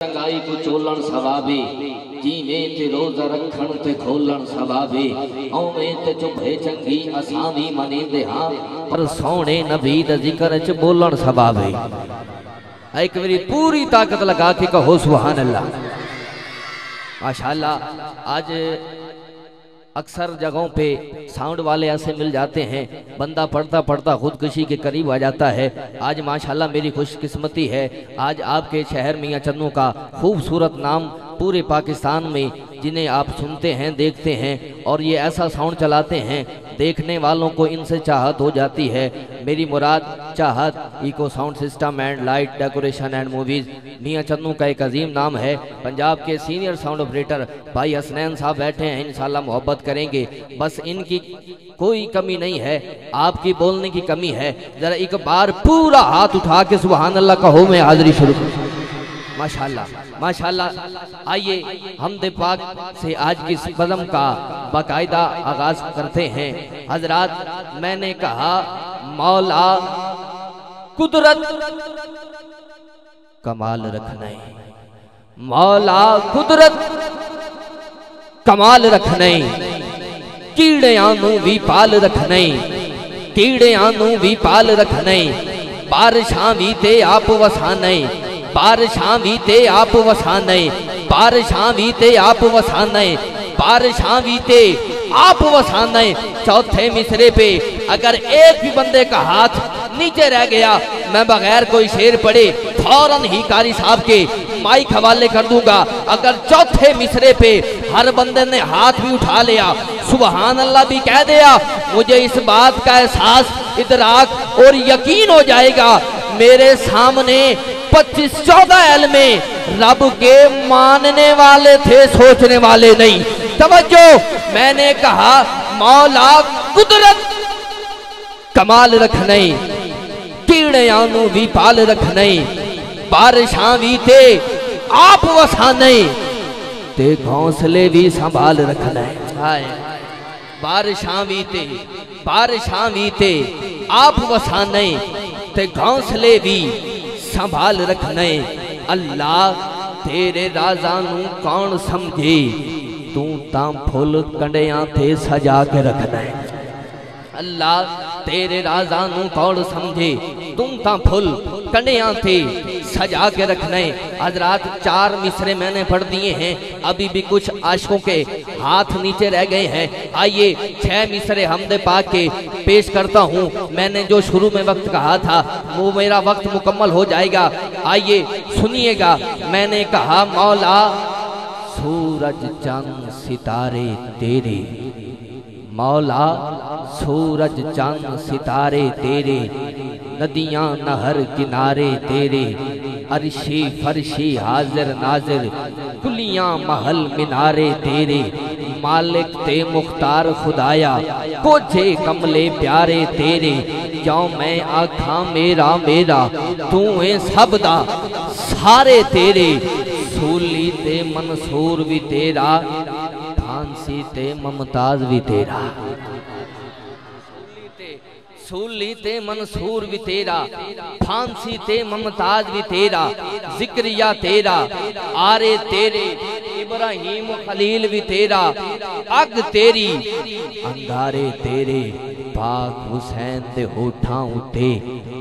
चंगाई को चोलन सवाबे जीवे ते रोज रखन ते खोलन सवाबे ओवें ते जो भे चंगी असावी मनींदे हाँ, पर सोने नबी दा ज़िक्र च बोलन सवाबे एक मेरी पूरी ताकत लगा के कहो, सुभान अल्लाह। माशाल्लाह, आज अक्सर जगहों पे साउंड वाले ऐसे मिल जाते हैं। बंदा पढ़ता पढ़ता खुदकुशी के करीब आ जाता है। आज माशाल्लाह मेरी खुशकिस्मती है। आज आपके शहर मियाँ चन्नू का खूबसूरत नाम पूरे पाकिस्तान में जिन्हें आप सुनते हैं, देखते हैं और ये ऐसा साउंड चलाते हैं देखने वालों को इनसे चाहत हो जाती है। मेरी मुराद, चाहत echo sound system and light decoration and movies Mian Channu का एक अजीम नाम है। पंजाब के सीनियर साउंड ऑपरेटर भाई हसनैन साहब बैठे हैं इंशाल्लाह मोहब्बत करेंगे। बस इनकी कोई कमी नहीं है। आपकी बोलने की कमी है। ज़रा एक बार पूरा हाथ उठा के सुबहान अल्लाह कहो मैं हाजिरी शुरू। माशाल्लाह माशाल्लाह। आइए, हम पाक से आज की इस कदम का बाकायदा आगाज़ करते हैं। हजरात, मैंने कहा, मौला, कुदरत कमाल रखने मौला, कुदरत कमाल रखने आनू भी पाल रखने आनू भी पाल रखने बारिशां भी ते आप वसाने बारिशां भी ते आप वसाने बारिशां भी ते आप वसाने बारिशां भी ते आप वसाने चौथे मिसरे पे अगर एक भी बंदे का हाथ नीचे रह गया, मैं बगैर कोई शेर पढ़े, फ़ौरन ही कारी साहब के माइक हवाले कर दूँगा। अगर चौथे मिसरे पे हर बंदे ने हाथ भी उठा लिया सुबहान अल्लाह भी कह दिया, मुझे इस बात का एहसास इतराक और यकीन हो जाएगा, मेरे सामने पच्चीस, चौदह एल में रब के मानने वाले थे, सोचने वाले नहीं। तवज्जो, मैंने कहा, मौला कुदरत, कमाल रखने कीड़ियाँ भी पाल रख नहीं। बारिशां भी थे, आप वसाने ते घोंसले भी संभाल रखने बारिशां भी थे, बारिशां भी थे, आप वसा नहीं। ते घोंसले भी संभाल रखना। अल्लाह, तेरे राजा कौन समझे? तू ता फुल कंडिया थे सजा के रखना अल्लाह, तेरे राजा कौन समझे? तू ता फुल कंडिया थे, सजा के रखने। हजरात चार मिसरे मैंने पढ़ दिए हैं। अभी भी कुछ आशकों के हाथ नीचे रह गए हैं। आइए, छह मिसरे हमदे पाक के पेश करता हूँ। मैंने जो शुरू में वक्त कहा था, वो मेरा वक्त मुकम्मल हो जाएगा। आइए, सुनिएगा। मैंने कहा, मौला, सूरज चंद सितारे तेरे। मौला, सूरज चंद सितारे तेरे, नदियाँ नहर किनारे तेरे, अरशी फरशी हाजिर नाजिर कुलियाँ महल मिनारे तेरे, मालिक ते मुख्तार खुदाया कोझे कमले प्यारे तेरे, क्यों मैं आखा मेरा मेरा, तू है सब दा, सारे तेरे, सूली ते मंसूर भी तेरा फांसी ते ममताज भी तेरा। सूली ते मंसूर भी तेरा। फांसी ते ममताज भी तेरा। जिक्रिया तेरा। आरे तेरे इब्राहिम खलील भी तेरा, अग तेरी। अंगारे तेरे, पाक हुसैन दे होठां उते,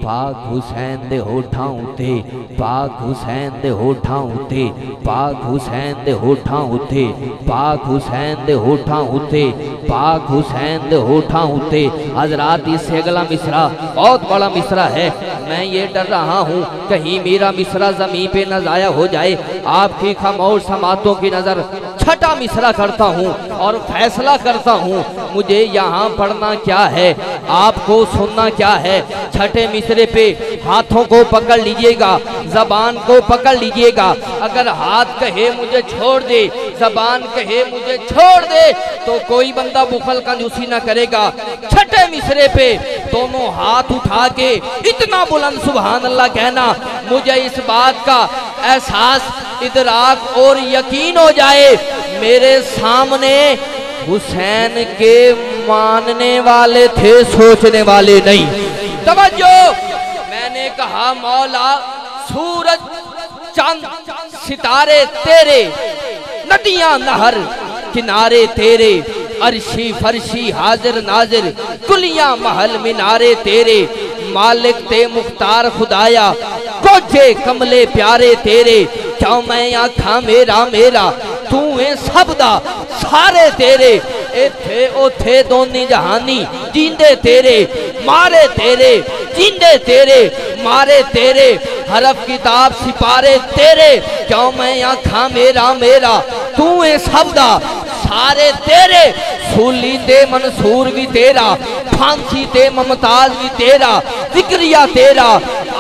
पाक हुसैन दे होठां उते, पाक हुसैन दे होठां उते, पाक हुसैन दे होठां उते, पाक हुसैन दे होठां उते, पाक हुसैन दे होठां उते। हजरात इससे अगला मिसरा, बहुत बड़ा मिसरा है। मैं ये डर रहा हूँ, कहीं मेरा मिसरा ज़मीन पे न जाया हो जाए। आपकी खामोश समातों की नज़र छठा मिसरा करता हूँ और फैसला करता हूँ, मुझे यहाँ पढ़ना क्या है? आपको सुनना क्या है? छठे मिसरे पे हाथों को पकड़ लीजिएगा, जबान को पकड़ लीजिएगा। अगर हाथ कहे मुझे छोड़ दे, जबान कहे मुझे छोड़ दे तो कोई बंदा बुखल का कंजूसी ना करेगा। छठे मिसरे पे दोनों हाथ उठा के इतना बुलंद सुबहान अल्लाह कहना, मुझे इस बात का एहसास इदराक और यकीन हो जाए, मेरे सामने हुसैन के मानने वाले थे, सोचने वाले नहीं। तवज्जो, मैंने कहा, मौला, सूरज, चंद, सितारे तेरे, नदियाँ, नहर, किनारे तेरे, अरशी फरशी हाजिर नाजिर, कुलिया, महल, मिनारे तेरे मालिक ते मुख्तार खुदाया, कोझे कमले प्यारे तेरे, क्यों मैं आखा मेरा मेरा, तू है सब दा सारे तेरे। इथे उथे दोनी जहानी जींदे तेरे, मारे तेरे, जींदे तेरे, मारे तेरे, हरफ किताब सिपारे तेरे। क्यों मैं आखा मेरा मेरा, तू है सब दा सारे तेरे, सूली दे मंसूर भी तेरा, फांसी ते ममताज भी तेरा, जिक्रिया तेरा,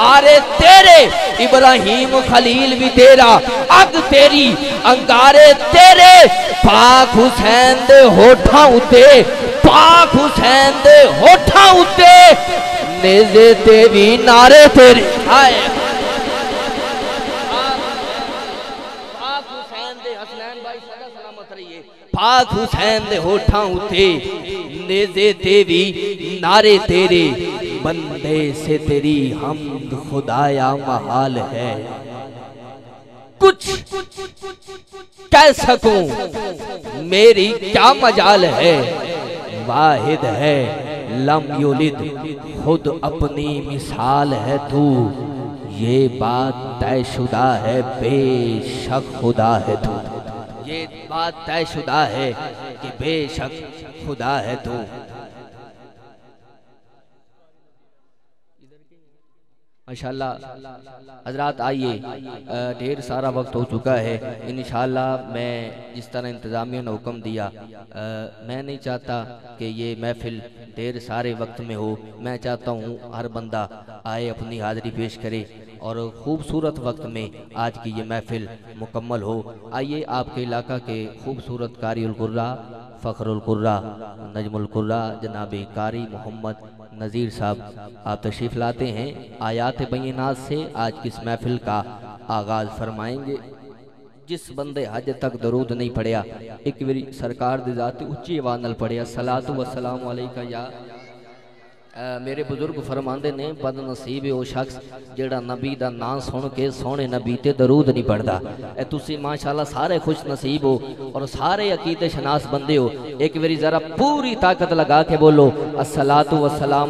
आरे तेरे, इब्राहिम खलील भी तेरा, अग तेरी, अंगारे तेरे, पाक हुसैन दे होठा उते, पाक हुसैन दे होठा उते, नेजे ते भी नारे तेरे, हाय हुसैन दे होठा उते नेजे ते भी नारे तेरे, बंदे से तेरी हमद खुदाया महाल है। कुछ कह सकूँ, मेरी क्या मजाल है? वाहिद है, लम युलिद, खुद अपनी मिसाल है तू। ये बात तयशुदा है, बेशक खुदा है तू। ये बात तयशुदा है कि बेशक खुदा है तू। माशाल्लाह हजरात आइए ढेर सारा वक्त हो चुका है। इन मैं जिस तरह इंतज़ामिया ने हुक्म दिया आ, मैं नहीं चाहता कि ये महफिल ढेर सारे वक्त में हो। मैं चाहता हूँ हर बंदा आए अपनी हाज़िरी पेश करे। और ख़ूबसूरत वक्त में आज की ये महफिल मुकम्मल हो। आइए आपके इलाका के खूबसूरत कारीकुर्रा फ़खरुल्कुर्रा नजमुल्कुर्रा जनाब कारी मोहम्मद नज़ीर साहब, आप तशरीफ़ लाते हैं। आयात बैनात से आज की इस महफिल का आगाज़ फरमाएँगे। जिस बंदे हज तक दरूद नहीं पढ़िया, एक बारी सरकार दी जाती उच्ची आवाज़ न पढ़िया, सलात वसलाम या मेरे बुज़ुर्ग फरमाते ने बद नसीब वो शख्स जोड़ा नबी का ना सुन के सोने नबी ते दरूद नहीं पढ़ता तुम माशाला सारे खुश नसीब हो और सारे अकीदे शनास बंदे हो। एक बारी जरा पूरी ताकत लगा के बोलो असला असलातु वसलाम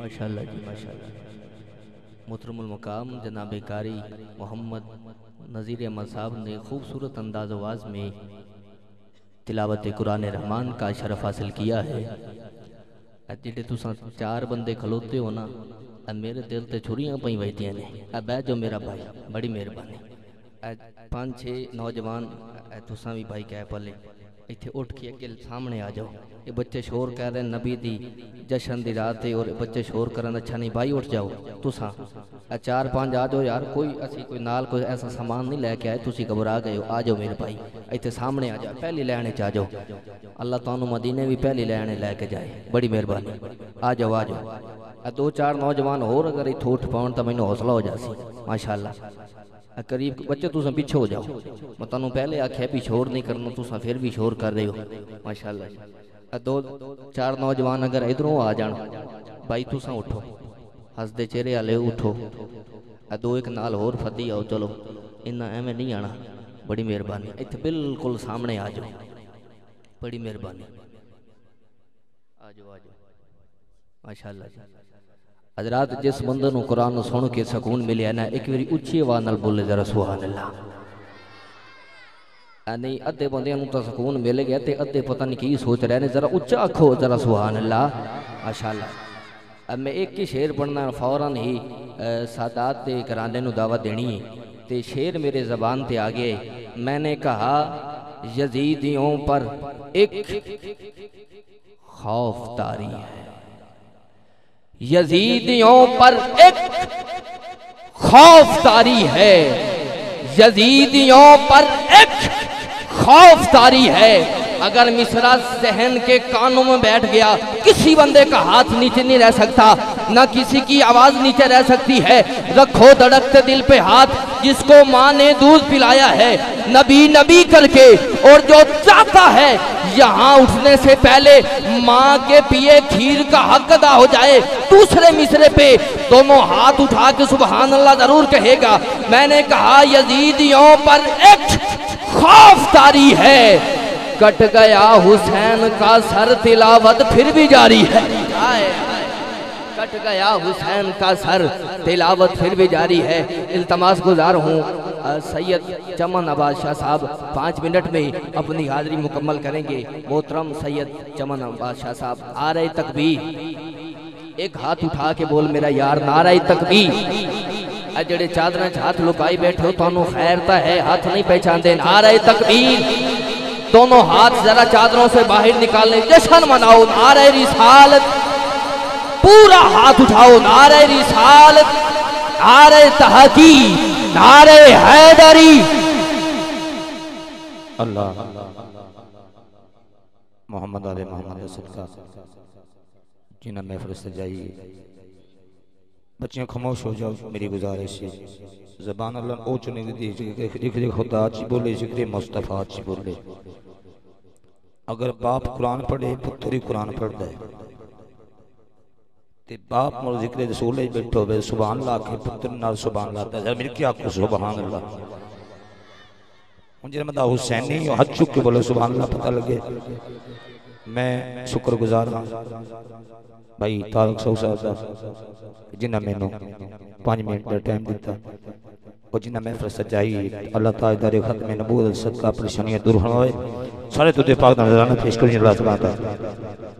माशाल्लाह जी जनाब कारी मोहम्मद नज़ीर अहमद साहब ने खूबसूरत अंदाज आवाज़ में तिलावत कुरान रहमान का शरफ हासिल किया है। जेडे चार बंदे खलोते हो ना मेरे दिल ते छुरियाँ पई वजदियाँ ने। बह जाओ मेरा भाई, बड़ी मेहरबानी। पाँच छे नौजवान तुसा भी भाई कह पले इतने उठ के अगे सामने आ जाओ। ये बच्चे शोर कर रहे नबी दी जशन की रात और बच्चे शोर करना अच्छा नहीं, भाई उठ जाओ, तुसा। चार पाँच आ जाओ यार, कोई असी कोई नाल कोई ऐसा समान नहीं लैके आए तुम घबरा गए आ जाओ मेरे भाई इतने सामने आ जाओ पहली लैने आ जाओ। अल्लाह तू मदीने भी पहली लैने लैके जाए, बड़ी मेहरबानी। आ जाओ आ जाओ। दो चार नौजवान होर अगर इतों उठ पा तो मैं हौसला हो जासी माशाला करीब बच्चे तुम पीछे हो जाओ। मैं तुम पहले आख्या, भी शोर नहीं करना तुम फिर भी शोर कर रहे हो। माशा दो, चार नौजवान अगर इधरों आ जा भाई तुसा उठो। हसते चेहरे वाले उठो। दो, एक नाल होर फदी आओ, चलो। इन्ना एवं नहीं आना। बड़ी मेहरबानी। इत बिल्कुल सामने आ जाओ। बड़ी मेहरबानी। आ जाओ आ जाओ। माशाल्लाह। हजरात जिस बंद कुरान सुन के सुकून मिले ना, एक बार उच्ची आवाज़ न बोले जरा सुहान अल्लाह नहीं अद्धे बंद सुकून मिल गया तो अद्धे पता नहीं की सोच रहे जरा उच्चा आखो, जरा सुहान अल्लाह माशाला अब मैं एक ही शेर पढ़ना, फ़ौरन ही सादात के कराने दावा देनी तो शेर मेरे जबान से आ गए। मैंने कहा, यजीदियों पर एक खौफ तारी है। यजीदियों पर एक खौफ तारी है। यजीदियों पर एक खौफ तारी है। अगर मिसरा जहन के कानों में बैठ गया, किसी बंदे का हाथ नीचे नहीं रह सकता, ना किसी की आवाज़ नीचे रह सकती है। रखो धड़कते दिल पे हाथ, जिसको माँ ने दूध पिलाया है नबी नबी करके, और जो चाहता है यहाँ उठने से पहले माँ के पिए खीर का हक अदा हो जाए, दूसरे मिसरे पे दोनों हाथ उठा के सुबहान अल्लाह ज़रूर कहेगा, मैंने कहा, यजीदियों पर एक खौफ तारी है। कट गया हुसैन का सर, तिलावत फिर भी जारी है। कट गया हुसैन का सर, तिलावत फिर भी जारी है। इल्तमास गुजार हूँ। सैयद चमन अब्बास शाह साहब पाँच मिनट में अपनी हाजिरी मुकम्मल करेंगे मोहतरम सैयद चमन अब्बास शाह साहब आ रहे तकबीर एक हाथ उठा के बोल मेरा यार नारा तकबीर आ जेड़े चादर च हाथ लुकाई बैठे हो ਤੁਹਾਨੂੰ खैर तो है हाथ नहीं पहचानते नारे तकबीर दोनों हाथ जरा चादरों से बाहर निकालने जश्न मनाओ नारे रिसालत पूरा हाथ उठाओ नारे रिसालत नारे तहकी नारे हैदरी। अल्लाह। मोहम्मद आले मोहम्मद सदका। जिन्हें महफिल सजाई बच्चियाँ खामोश हो जाओ, मेरी गुजारिश है। जबान अल्लाह ओ चुने ज़िक्र खुदा ची बोले, ज़िक्र मुस्तफ़ा ची बोले। अगर बाप कुरान पढ़े, पुत्र ही कुरान पढ़ता है बाप ज़िक्र रसूल च बैठो वे सुभान अल्लाह के पुत्र नाल सुभान अल्लाह दा मेरे क्या आखो सुभान अल्लाह हूँ जो बंदा हुसैनी हाथ चुक के बोले सुबह अल्लाह पता लगे मैं शुक्रगुजार हाँ भाई, तारक सौ साहब का जिन्हें मैनू पाँच मिनट का टाइम दिता और जिन्हें मैं फिर सजाई अल्लाह ताजदार खत में नबूद सदका, परेशानियाँ दूर होए सारे तुझे पाक नजराना पेश करिए अल्लाह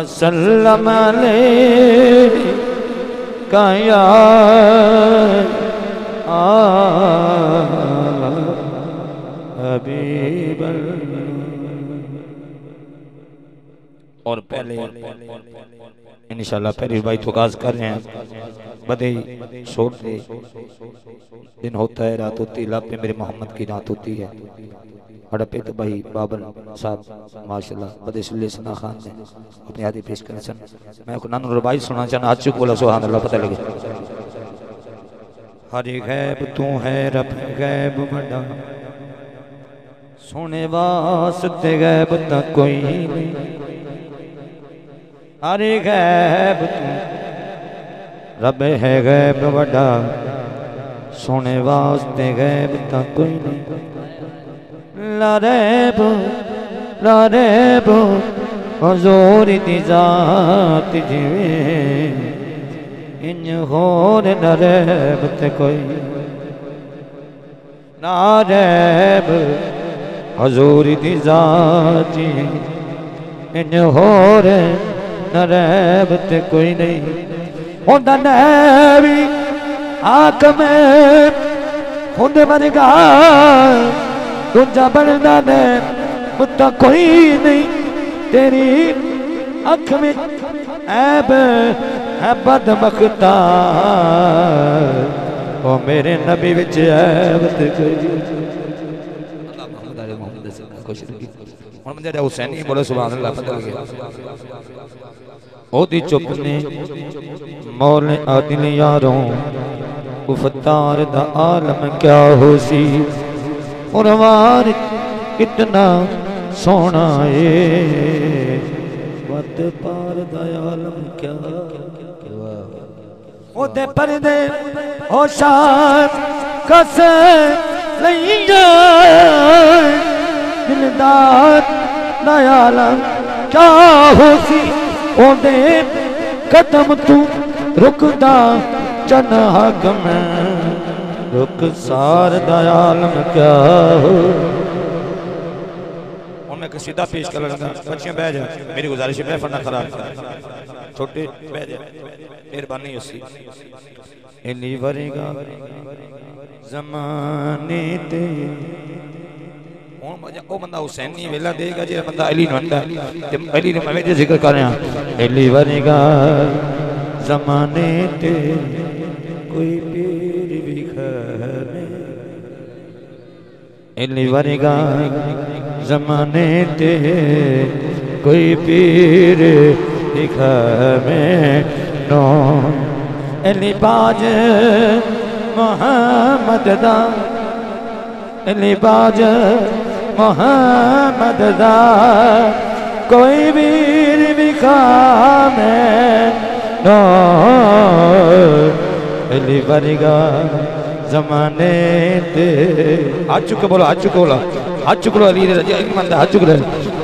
वसल्लम अलैका या हबीब और पहले इंशाल्लाह पहली बाई तो आगाज़ कर रहे हैं। बदे शोर से दिन होता है, रात होती है पे मेरे मोहम्मद की रात होती है। हड़पे तो भाई बाबर साहब, माशाल्लाह, बदे सुल्ले सना खान ने अपनी आदि पेश मैं रबाई आज चुक बोला अल्लाह पता लगे। हर गैब तू है रब गैब बड़ा सोने वास्ते गैब कोई नहीं। हर गैब तू रब है गैब बड़ा सोने वास्ते गैब तक कोई नहीं। लरेब लरेब हजूर दी जात जिवें। इन होर नरेब ते कोई नारेब हजूर दी जात इन होर नरेब ते कोई नहीं। होंदा नैवी आक में खुद बनेगा दूजा बनना ने मुद्दा कोई नहीं तेरी अख में ऐब है बदमखता ओ मेरे नबी विच ऐब ते कोई ਹੁਣ ਬੰਦੇ ਦਾ ਹੁਸੈਨੀ ਬੋਲੇ ਸੁਭਾਨ ਅੱਲਾਹ ਪਤਾ ਲੱਗਿਆ ਉਹਦੀ ਚੁੱਪ ਨੇ ਮੌਲ ਆਦਿਲ ਯਾਰੋਂ ਗੁਫਤਾਰ ਦਾ ਆਲਮ ਕਿਆ ਹੋ ਸੀ ਕਿਤਨਾ ਸੋਹਣਾ ਏ। ਵੱਤ ਪਾਰ ਦਾ ਆਲਮ ਕਿਆ। ਉਹਦੇ ਪਰਦੇ ਹੋ ਸ਼ਾਨ ਕਸ ਲਈਆਂ ਦਿਲਦਾਰ ਦਾ ਆਲਮ ਕਿਆ ਹੋਸੀ ਉਹਦੇ ਕਦਮ ਤੂੰ ਰੁਕਦਾ ਚਨ ਹਕਮ रुख सार दयालम क्या हो मैं कसीदा पेश कर लगा बच्चियां बह जा मेरी गुजारिश है महफल ना खराब कर छोटे बह जा मेहरबानी उसी इली वरेगा जमाने ते ਹੁਣ ਮਜ਼ਾ- ਉਹ ਬੰਦਾ ਹੁਸੈਨ ਨਹੀਂ ਵੇਲਾ ਦੇਗਾ ਜਿਹੜਾ ਬੰਦਾ ਅਲੀ ਨੂੰ ਆਂਦਾ ਤੇ ਅਲੀ ਨੂੰ ਮੈਂ ਤੇ ਜ਼ਿਕਰ ਕਰ ਰਿਹਾ ਅਲੀ ਵਰਗਾ ਜ਼ਮਾਨੇ ਤੇ ਕੋਈ ਪੀਰ इली वरगा जमाने ते कोई पीर दिखा में नो। इली बाज मोहम्मद दा इली बाज मोहम्मद दा, कोई वीर दिखा में नो। इली वरगा जमाने दे हाथ चुक बोलो। हाथ चुक बोलो हाथ चुक लो अली मंदा हाथ चुक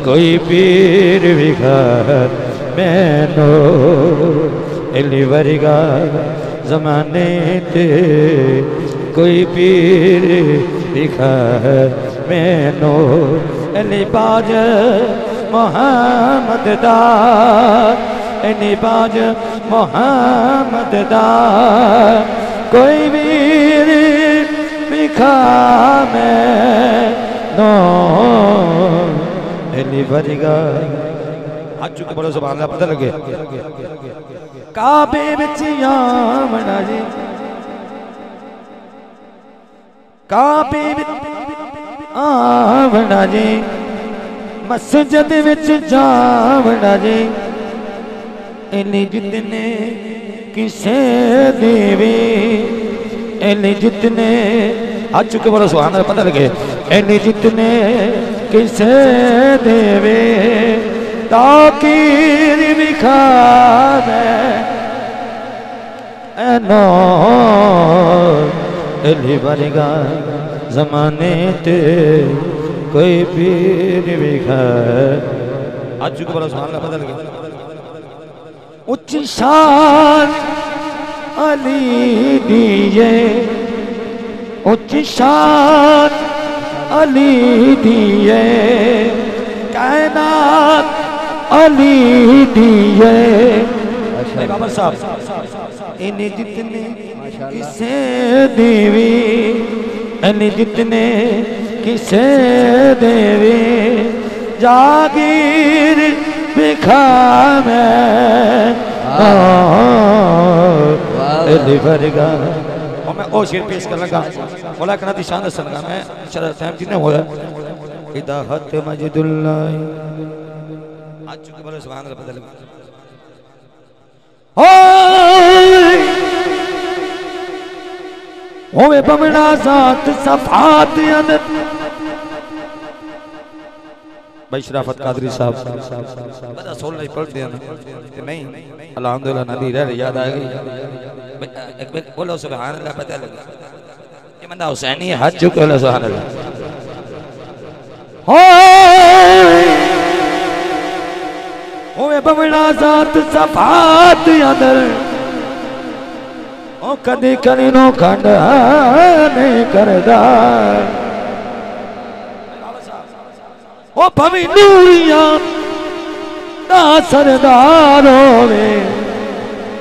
कोई पीर विघार मैनो अली वरिगा जमाने दे कोई पीर विघार मैनो अली बाज मोहम्मद दा अली बाज मोहम्मद दा कोई भी ਵੀਰ ਵਿਖਾ ਮੈਨੋ ਅਲੀ ਵਰਗਾ ਅੱਜ ਚੁੱਕ ਬੋਲੋ ਸੁਭਾਨ ਅੱਲਾਹ ਪਤਾ ਲੱਗੇ ਕਾਬੇ ਵਿੱਚ ਆਵਣਾ ਜੀ ਕਾਬੇ ਵਿੱਚ ਆਵਣਾ ਜੀ ਮਸਜਿਦ ਵਿੱਚ ਜਾਵਣਾ ਜੀ ਇਨੀ ਜਿਤਨੇ ਕਿਸੇ ਦੇਵੇ ਇਨੀ ਜਿਤਨੇ आ चुके बड़ा सुहान पता लगे इन जितने किसे देवे ताकि बनेगा जमाने ते कोई पीर आज बड़ा सुहा पता लगे, उच्च शान अली दिए उच्च अली दिए कायनात अली दिए। अच्छा। बाबर साहब इन्हें जितने किसे देवी इन्हें जितने किसे देवी जागीर बिखा में आ, आ, मैं ओ शेर पेश कर लगा बोला करना शान दसन लगा मैं शरद साहब टाइम जितने हो हिदायत मजदुल्ला आज चुके बोलो सुभान अल्लाह, बदल। होवे बमना जात सफात अदत भाई शराफत कादरी साहब, बड़ा सोल नहीं पढ़ते हैं नहीं? अल्हम्दुलिल्लाह नदी रह, याद आ गई। एक बार बोलो सुभान अल्लाह पता लगा ये बंदा हुसैनी है हाथ चुके बोलो सुभान अल्लाह ਹੋਵੇ ਬਵਣਾ ਜ਼ਾਤ ਸਫਾਤ ਅੰਦਰ ਉਹ ਕਦੇ ਕਦੇ ਨੋ ਖੰਡ ਨਹੀਂ ਕਰਦਾ ਉਹ ਭਵੀ ਨੂਰੀਆਂ ਦਾ ਸਰਦਾਰ ਹੋਵੇ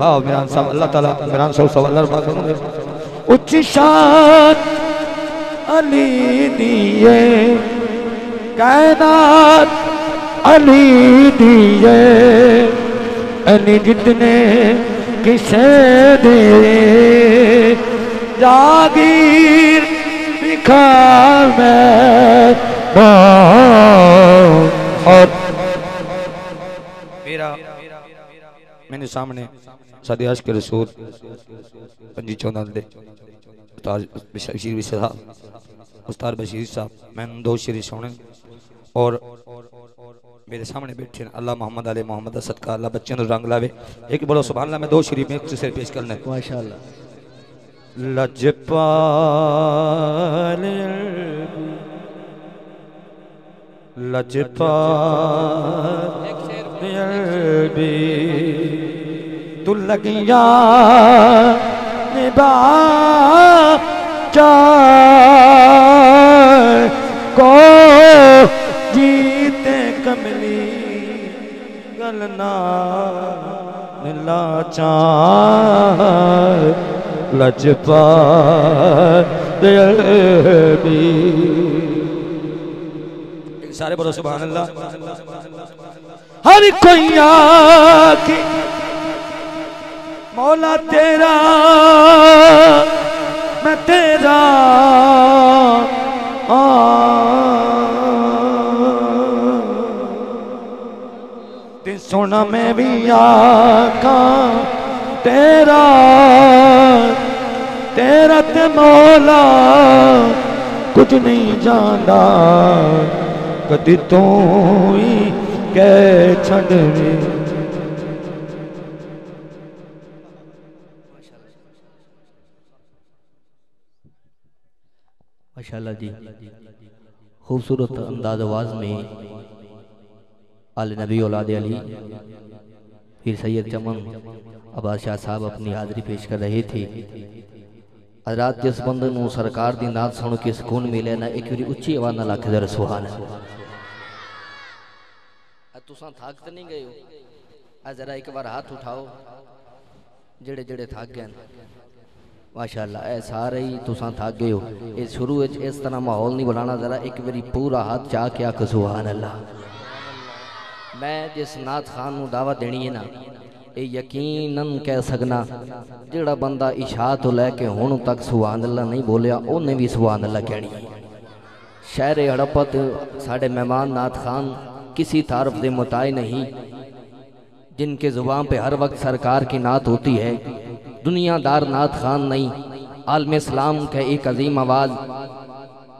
वाह मेरा साहब अल्लाह ताला मेरा साहब सब अल्लाह रब्बा करूँगे उच्च शान अली दिए कायनात अली दिए अली जितने किसे दे जागीर दिखा मैं और मेरा मेरे सामने चौदह दे उस्ताद बशीर भी साहब उस्ताद बशीर साहब मैंने दो शेर सुने और मेरे सामने बैठे अल्लाह मोहम्मद अली मोहम्मद का सदका अल्लाह बच्चों को रंग लावे एक बोलो सुबह अल्लाह मैं दो शरीफ में एक से पेश करना है माशाल्लाह लजपाल लजपा भी तू लगिया, निभा को जीते कमली गलना लाचार लजपा भी सारे बोलो अल्लाह। हर कोई आके मौला तेरा मैं तेरा आ ते सोना मैं भी आका तेरा तेरा ते मौला कुछ नहीं जानदा कदी तू ही कह छड़वे माशाल्लाह जी खूबसूरत अंदाज आवाज़ में आल नबी औलाद अली फिर सैयद चमन अब्बास शाह साहब अपनी हाज़री पेश कर रहे थे हजरात जिस बंद ਨੂੰ ਸਰਕਾਰ ਦੀ ਨਾਦ ਸੁਣ ਕੇ ਸਕੂਨ ਮਿਲੇ ਨਾ ਇੱਕ ਵਾਰੀ ਉੱਚੀ ਆਵਾਜ਼ ਨਾਲ ਆਖੇ ਜਰਾ ਸੁਭਾਨ ਅੱਲਾਹ ਤੁਸੀਂ ਥੱਕ ਤੇ ਨਹੀਂ ਗਏ ਹੋ ਆ ਜਰਾ ਇੱਕ ਵਾਰ ਹੱਥ ਉਠਾਓ ਜਿਹੜੇ ਜਿਹੜੇ ਥੱਕ ਗਏ ਨੇ माशाला ए सारे ही तुसा थक गए हो। शुरू इस तरह माहौल नहीं बुला जरा एक बारी पूरा हाथ चाह के आख सुहान अल्लाह मैं जिस नाथ खान को दावा देनी है ना ये यकीनन कह सकना जोड़ा बंदा इशा तो लैके हूँ तक सुहान अल्लाह नहीं बोलिया उन्हें भी सुहान अल्लाह कहनी है। शहर हड़प्पत, साढ़े मेहमान नाथ खान किसी तारफ के मुताए नहीं, जिनके ज़ुबान पर हर वक्त सरकार की नात होती है दुनियादार नात खान नहीं, आलम इस्लाम का एक अजीम आवाज़।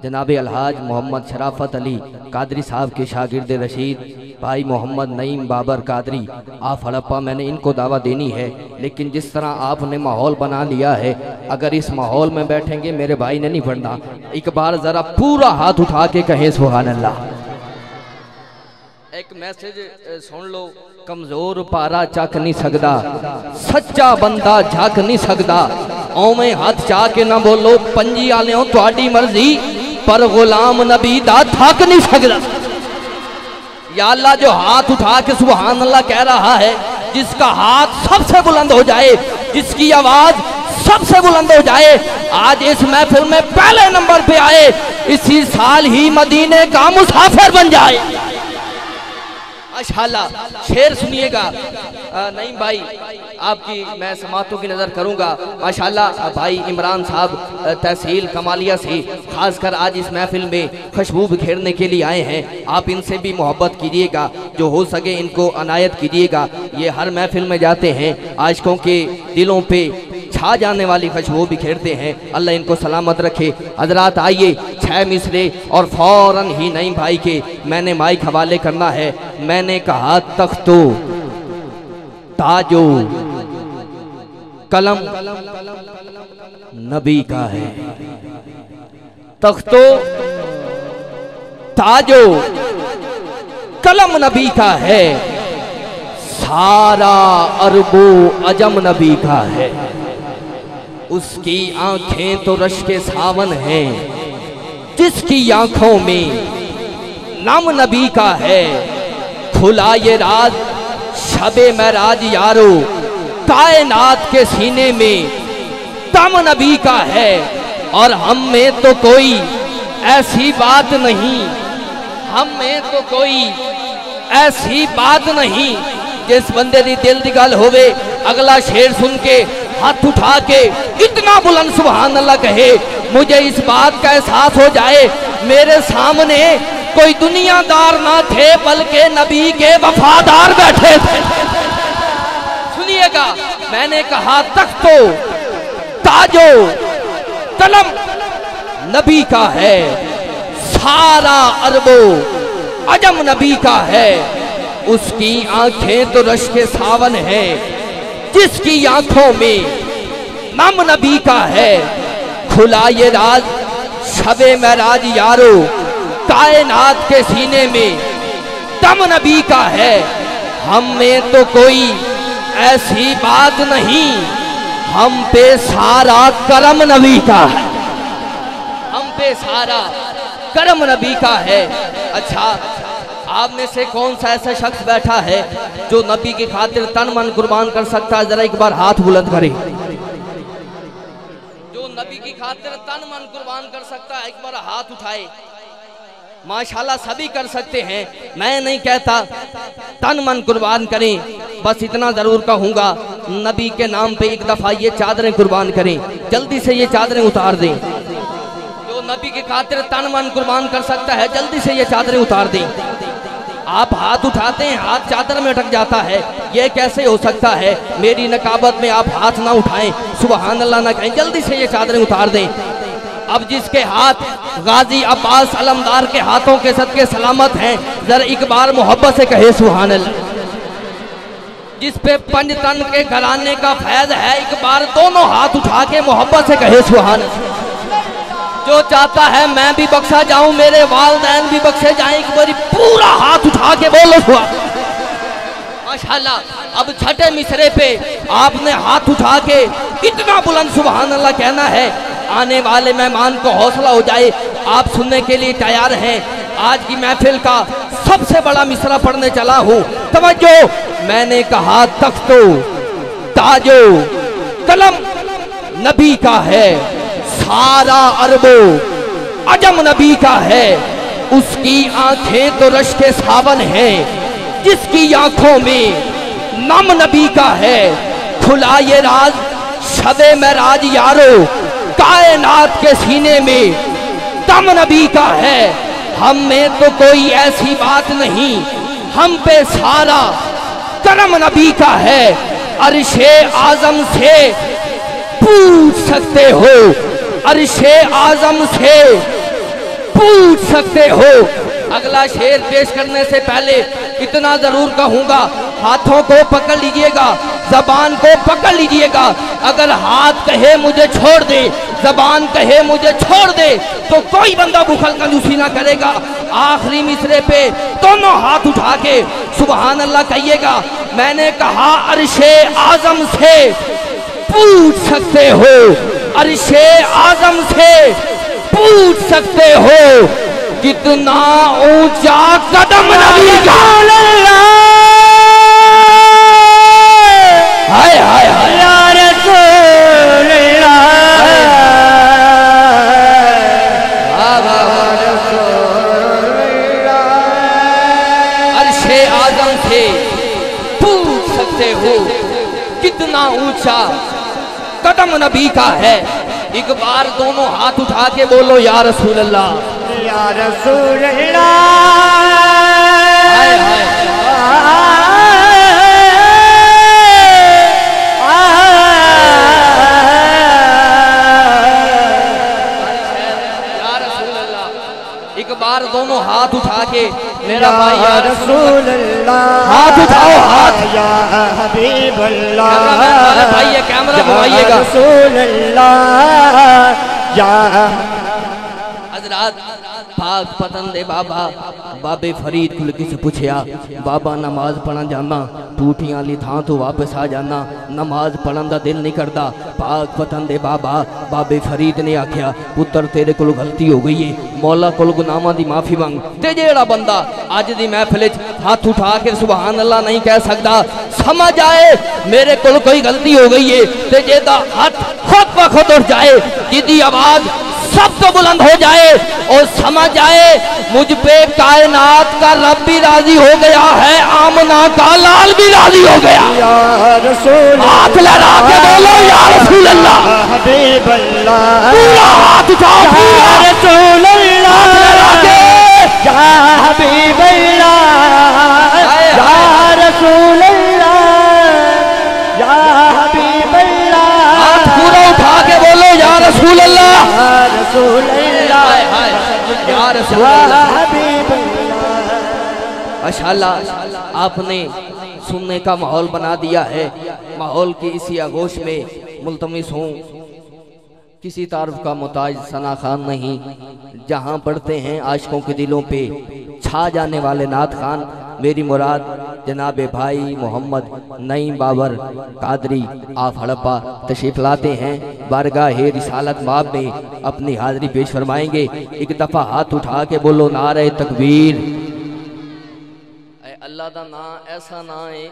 जनाब अलहाज मोहम्मद शराफत अली, कादरी साहब के शागिर्द रशीद, भाई मोहम्मद नईम बाबर कादरी, आप हड़प्पा मैंने इनको दावा देनी है, लेकिन जिस तरह आपने माहौल बना लिया है, अगर इस माहौल में बैठेंगे मेरे भाई ने नहीं पढ़ना एक बार ज़रा पूरा हाथ उठा के कहें सुहान अल्लाह। एक मैसेज सुन लो, कमज़ोर पारा चक नहीं सकता सच्चा बंदा झक नहीं सकता ओवें हाथ चा के ना बोलो, पंजी आलियों थोड़ी मर्ज़ी, पर गुलाम नबी दा थक नहीं सकता या अल्लाह जो हाथ उठा के सुबहान अल्लाह कह रहा है, जिसका हाथ सबसे बुलंद हो जाए, जिसकी आवाज़ सबसे बुलंद हो जाए, आज इस महफिल में पहले नंबर पे आए, इसी साल ही मदीने का मुसाफिर बन जाए। माशाल्लाह, शेर सुनिएगा। नहीं भाई, आपकी मैं समातों की नज़र करूँगा। माशाल्लाह भाई इमरान साहब तहसील कमालिया से, खासकर आज इस महफिल में खुशबू बिखेरने के लिए आए हैं। आप इनसे भी मोहब्बत कीजिएगा, जो हो सके इनको अनायत कीजिएगा। ये हर महफिल में जाते हैं, आशकों के दिलों पे छा जाने वाली खुशबू बिखेरते हैं। अल्लाह इनको सलामत रखे। हजरात आइए छः मिसरे, और फ़ौरन ही नहीं भाई के मैंने माइक हवाले करना है। मैंने कहा, तख्तो, ताजो, कलम, नबी का है। तख्तो, ताजो, कलम नबी का है। सारा अरबो अजम नबी का है। उसकी आँखें तो रश के सावन हैं। जिसकी आँखों में नम नबी का है। खुला ये राज शबे महराज यारो, कायनात के सीने में तम नबी का है। और हम में तो कोई ऐसी बात नहीं, हम में तो कोई ऐसी बात नहीं, जिस बंदे दी दिल दी गल होवे, अगला शेर सुन के हाथ उठा के इतना बुलंद सुबहान अल्लाह कहे, मुझे इस बात का एहसास हो जाए, मेरे सामने कोई दुनियादार ना थे, बल्कि नबी के वफादार बैठे थे। सुनिएगा, मैंने कहा तक तो ताजो, कलम, नबी का है, सारा अरबो अजम नबी का है, उसकी आँखें तो रश के सावन है जिसकी आँखों में नम नबी का है, खुला ये राज शबे महराज यारो, कायनात के सीने में दम नबी का है। हम में तो कोई ऐसी बात नहीं, हम पे सारा करम नबी का है। हम पे सारा करम नबी का है। अच्छा आप में से कौन सा ऐसा शख्स बैठा है जो नबी की खातिर तन मन कुर्बान कर सकता है? जरा एक बार हाथ बुलंद करे। जो नबी की खातिर तन मन कुर्बान कर सकता है, एक बार हाथ उठाए। माशाल्लाह सभी कर सकते हैं। मैं नहीं कहता तन मन कुर्बान करें, बस इतना ज़रूर कहूँगा, नबी के नाम पे एक दफ़ा ये चादरें कुर्बान करें। जल्दी से ये चादरें उतार दें। जो नबी की खातिर तन मन कुर्बान कर सकता है, जल्दी से ये चादरें उतार दें। आप हाथ उठाते हैं, हाथ चादर में अटक जाता है। ये कैसे हो सकता है? मेरी नकाबत में आप हाथ ना उठाएँ। सुबह अल्लाह ना कहें, जल्दी से ये चादरें उतार दें। अब जिसके हाथ गाजी अब्बास अलमदार के हाथों के सदके सलामत हैं, जरा एक बार मोहब्बत से कहे अल्लाह जिस पे पंज तन के घराने का फैज है, एक बार दोनों हाथ उठा के मोहब्बत से कहे सुबहान अल्लाह जो चाहता है मैं भी बख्शा जाऊँ, मेरे वालदेन भी बख्शे जाएँ, एक बारी पूरा हाथ उठा के बोलो हुआ माशाल्लाह, अब छठे मिसरे पे आपने हाथ उठा के इतना बुलंद सुबहान अल्लाह कहना है, आने वाले मेहमान को हौसला हो जाए, आप सुनने के लिए तैयार हैं। आज की महफिल का सबसे बड़ा मिसरा पढ़ने चला हूँ। तवज्जो, मैंने कहा तख्तो, ताजो, कलम नबी का है। सारा अरबो अजम नबी का है। उसकी आँखें तो रश के सावन है, जिसकी आँखों में नम नबी का है। खुला ये राज, शबे में राज यारो, कायनात के सीने में दम नबी का है। हम में तो कोई ऐसी बात नहीं, हम पे सारा करम नबी का है। अरशे आज़म से पूछ सकते हो अरशे आज़म से पूछ सकते हो। अगला शेर पेश करने से पहले इतना ज़रूर कहूँगा, हाथों को पकड़ लीजिएगा, जबान को पकड़ लीजिएगा। अगर हाथ कहे मुझे छोड़ दे, जबान कहे मुझे छोड़ दे तो कोई बंदा बुखल कंजूसी ना करेगा। आखिरी मिसरे पे दोनों हाथ उठा के सुबहान अल्लाह कहिएगा, मैंने कहा अरशे आज़म से पूछ सकते हो। अरशे आज़म से पूछ सकते हो कितना ऊँचा कदम नबी का। हाय हाय हाय। अरशे आज़म से पूछ सकते हो कितना ऊँचा कदम नबी का है। एक बार दोनों हाथ उठा के बोलो या रसूल अल्लाह या रसूल हाय हाय। या रसूल अल्लाह एक बार दोनों हाथ उठा के मेरा भाई या रसूल हाथ उठाओ, हाथ। या हबीब अल्लाह भाई, ये कैमरा घुमाइएगा। रसूल अल्लाह या हजरात पाक पतंदे बाबा बाबे फरीद कुल किस पूछया, बाबा नमाज़ पढ़न जाना, टूटियाँ वाली थां तो वापस आ जाना, नमाज़ पढ़न दा दिल नहीं करता पाक पतंदे बाबा, बाबे फरीद ने आख्या पुत्र तेरे को गलती हो गई है, मौला को गुनामा दी माफ़ी मंग ते जेड़ा बंदा अज दी महफिल हाथ उठा के सुबहान अल्लाह नहीं कह सकता समझ आए, मेरे को कोई गलती हो गई है, ते जेदा हाथ खुद ब खुद उठ जाए, जिदी आवाज़ सब तो बुलंद हो जाए और समझ आए मुझ पे कायनात का रब भी राज़ी हो गया है आमना का लाल भी राज़ी हो गया। हाथ लहरा के बोलो या रसूल अल्लाह पूरा हाथ उठाओ रसूल लहरा अल्लाह के। या हबीब रसूल अल्लाह रसूल आपने सुनने का माहौल बना दिया है। माहौल की इसी आगोश में मुलतमिस हूँ। किसी तारफ का मोताज सना खान नहीं। जहाँ पढ़ते हैं आशिकों के दिलों पे छा जाने वाले नाथ खान मेरी मुराद जनाब भाई मोहम्मद नईम बाबर कादरी, आप हड़प्पा तशरीफ़ लाते हैं। बारगाह रिसालत बाब में अपनी हाजिरी पेश फरमाएँगे। एक दफ़ा हाथ उठा के बोलो, नारे तकबीर। अल्लाह का ना, ऐसा ना है।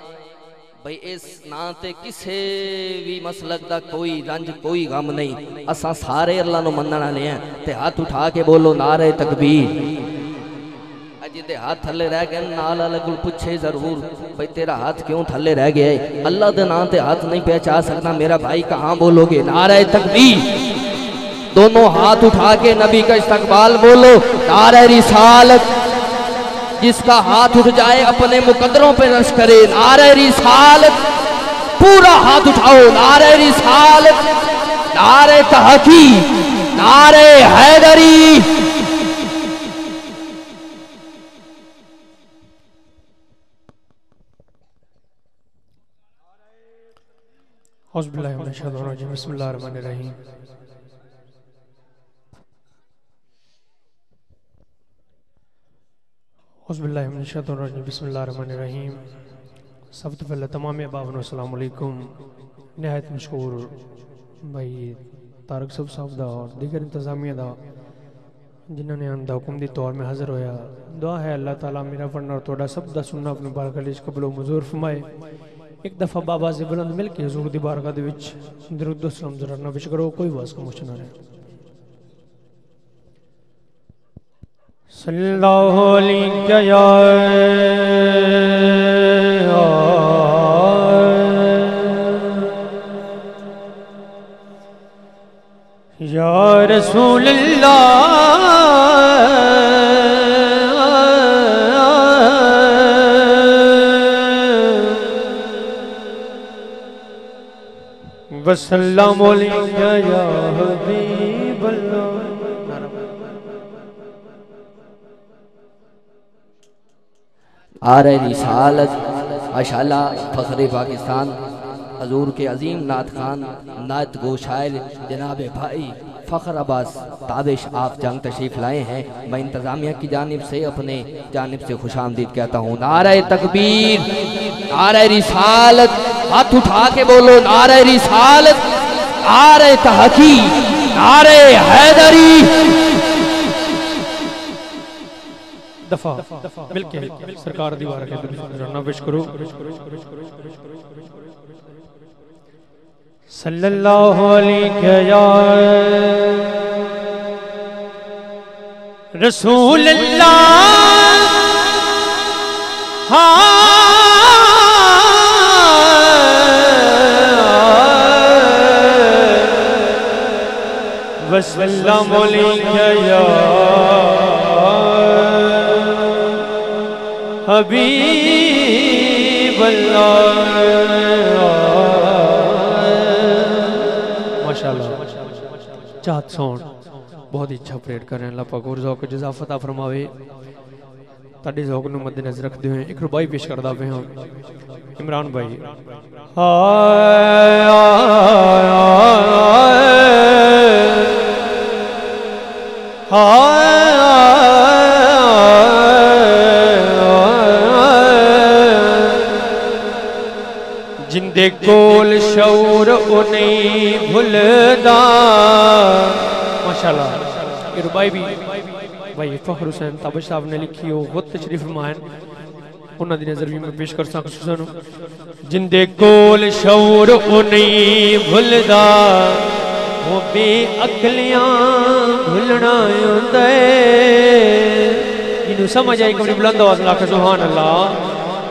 भाई, इस ना ते किसे भी मसलक दा कोई रंज, कोई गम नहीं। असा सारे अल्लाह हैं। ते हाथ उठा के बोलो, नारे तकबीर। दे हाथ थल्ले रह गए, नाल वाले को पूछे ज़रूर, भाई तेरा हाथ क्यों थल्ले रह गया है? अल्लाह दे नाम ते हाथ नहीं पहचान सकता, मेरा भाई कहाँ बोलोगे? नारे तकबीर। दोनों हाथ उठा के नबी का इस्तकबाल बोलो, नारे रिसालत। जिसका हाथ उठ जाए, अपने मुकदरों पे रश करे, नारे रिसालत। पूरा हाथ उठाओ, नारे रिसालत। नारे तहकी नारे हैदरी। बसमीम बसमीम सब तो पहले तमाम अबाबनसलामकुम नहायत मशहूर भाई तारक सब साहब का और दीगर इंतजामिया का जिन्होंने आंदा हुक्म दी तौर में हाजिर होया दुआ है अल्लाह ताला मेरा पढ़ना और थोड़ा सब का सुनना अपने बारकलीज कबलो मजूर फरमाए एक दफ़ा बाबा से बुलंद मिल के हजूर दी बारगाह दे विच दरुद सलाम जरा नविश करो, कोई वास का ना रहे। सल्लल्लाहु अलैहि वसल्लम या हबीब आ रहे रिसालत माशाला फखर पाकिस्तान, हजूर के अजीम नाथ खान, नात गो शायर जनाब भाई फ़खर अब्बास ताबिश आप जंग तशरीफ़ लाए हैं। मैं इंतज़ामिया की जानब से अपने जानब से खुश आमदीद कहता हूँ नारे तकबीर नारे रिसालत, हाथ उठा के बोलो नारे रिसालत नारे तहकी नारे हैदरी। दफ़ा, मिलके, सरकार दीवार के जाना पेश करो। सल्लल्लाहु अलैहि रसूल हाँ। वसल्लम अलैहि या हबीब चाहत सौन बहुत ही अच्छा परेड कर रहे हैं अल्लाह पाक और ज़ौक जजाफत फरमावे ਤੁਹਾਡੇ ਜ਼ੌਕ ਨੂੰ ਮੱਦੇਨਜ਼ਰ ਰੱਖਦੇ ਹੋਏ ਇੱਕ ਰੁਬਾਈ ਪੇਸ਼ ਕਰਦਾ ਪਿਆ ਹਾਂ ਇਮਰਾਨ ਭਾਈ जिंदे देखोल शौर उन्हें भुलदा। माशाल्लाह, ये रुबाई भी, भाई, फखर हुसैन तबश साहब ने लिखी हो बहुत तशरीफ़ मायन उन्होंने नज़र भी मैं पेश कर सकता हूँ। जिंदे कोल शौर उन्हें भुलदा, वो भी अकलियाँ भुलना होता है। समझ आई कभी बुलंद आवाज़ लाख सुभान अल्लाह।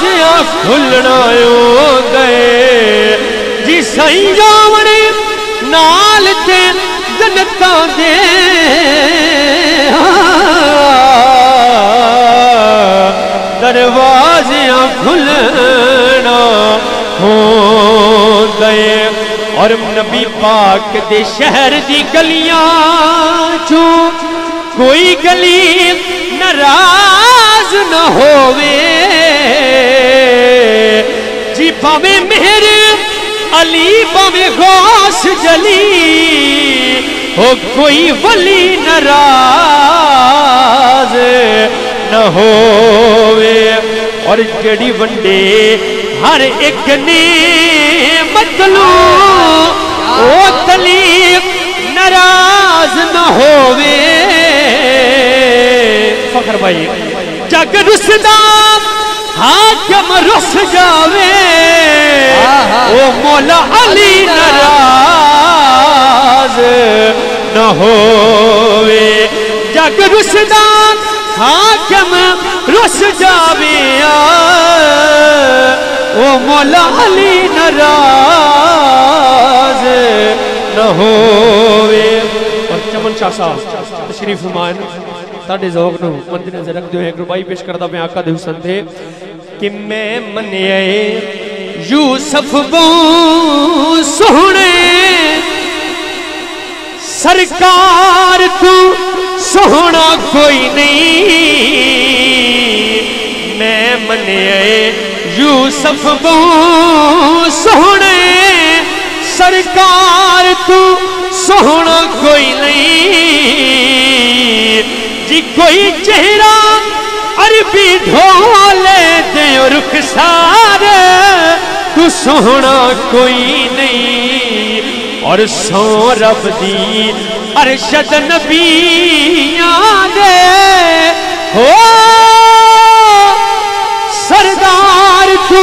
दरवाजे खुलना दे जी सही होवणे नाल ते जन्नता दे। दरवाजे खुलना हो गए। और नबी पाक दे शहर दी गलियाँ चो कोई गली नाराज़ न होवे। जी पावे मेरे अली पावे गौस जली। हो कोई वली नाराज़ न होवे। और जड़ी वंडे, हर एक ने मतलू तली नाराज़ न होवे। फखर भाई, जग रुसदा। हाकम रुस जावे। ओ मौला अली नाराज़ न होवे। जग रुसदान हाकम रुस जावे। ओ मौला अली नाराज़ न होवे। और चमन शाह साहब तशरीफ़ फरमान साढ़े जोक न मंदिर नज़र रखते हुए एक रुबाई पेश करता मैं आका दे हुसन थे कि मैं मन आए यू बो सोहने सरकार तू सोहना कोई नहीं। मैं मन आए यू बो सोहने सरकार तू सोहना कोई नहीं। जी कोई चेहरा अरबी ढोले दे रुख सारे तू सोहना कोई नहीं, और सो रब दी अरशद नबियाँ दे। हो, सरदार, तू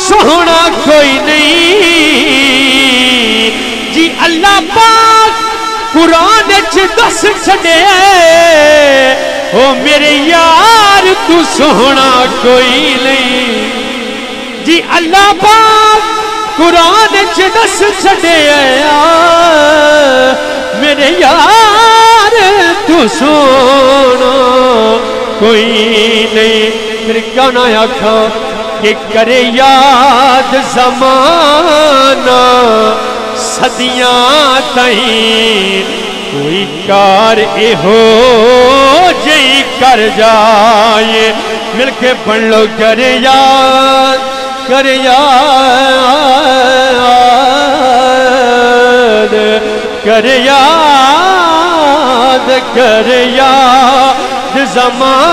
सोहना कोई नहीं। जी अल्लाह पाक कुरान च दस छड़े। ओ मेरे यार, तू सोहना कोई नहीं। जी अल्लाह पाक कुरान च दस छड़िया मेरे यार, तू सोना कोई नहीं। फिर क्यों ना आखा कि करे याद जमाना, सदियाँ तई कोई कार एहो जई कर जाए। मिलके पढ़ लो करे याद कर याद कर याद कर याद जमाना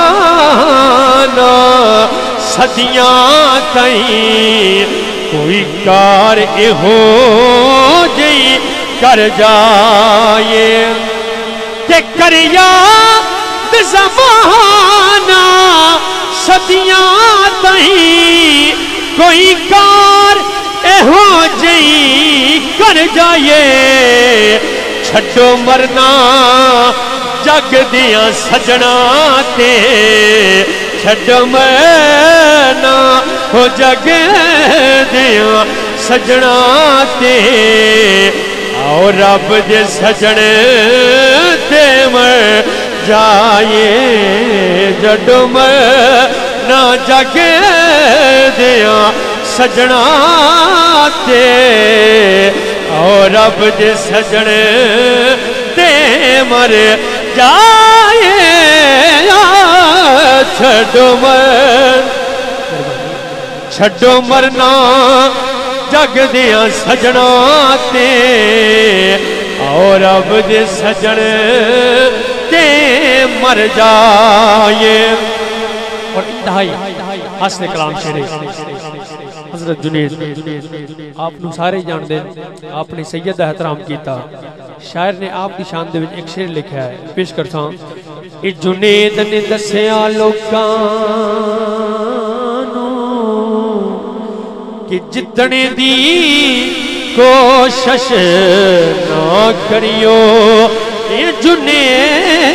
सदियाँ तई कोई कार एहो जई कर जाए। ते कर जमाना, सदियाँ तई कोई कार एहो जई कर जाए। छड्डो मरना, जग दिया सजना ते। छड्डो मरना, हो जग दिया सजना ते। आओ रब दे सजन मर। जाए, जडो मरना जग दिया सजना ते। और रब दे सजन ते मर जाए छो मर छो मरना जग दिया सजना ते। और रब दे सजन मर जाए। और इंतहाई कलाम शेर। हज़रत जुनेद, आप सारे जानते आपने सैयद का एहतराम किया शायर ने आपकी शान दे एक शेर लिखा है। पेश कर हूँ। जुनेद ने दसिया लोगों कि जितने दी कोशिश ना करियो जुनेद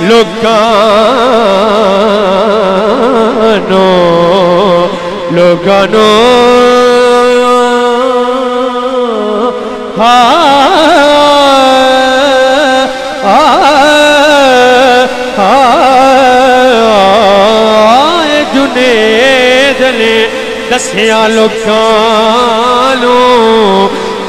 लोग लोग न हा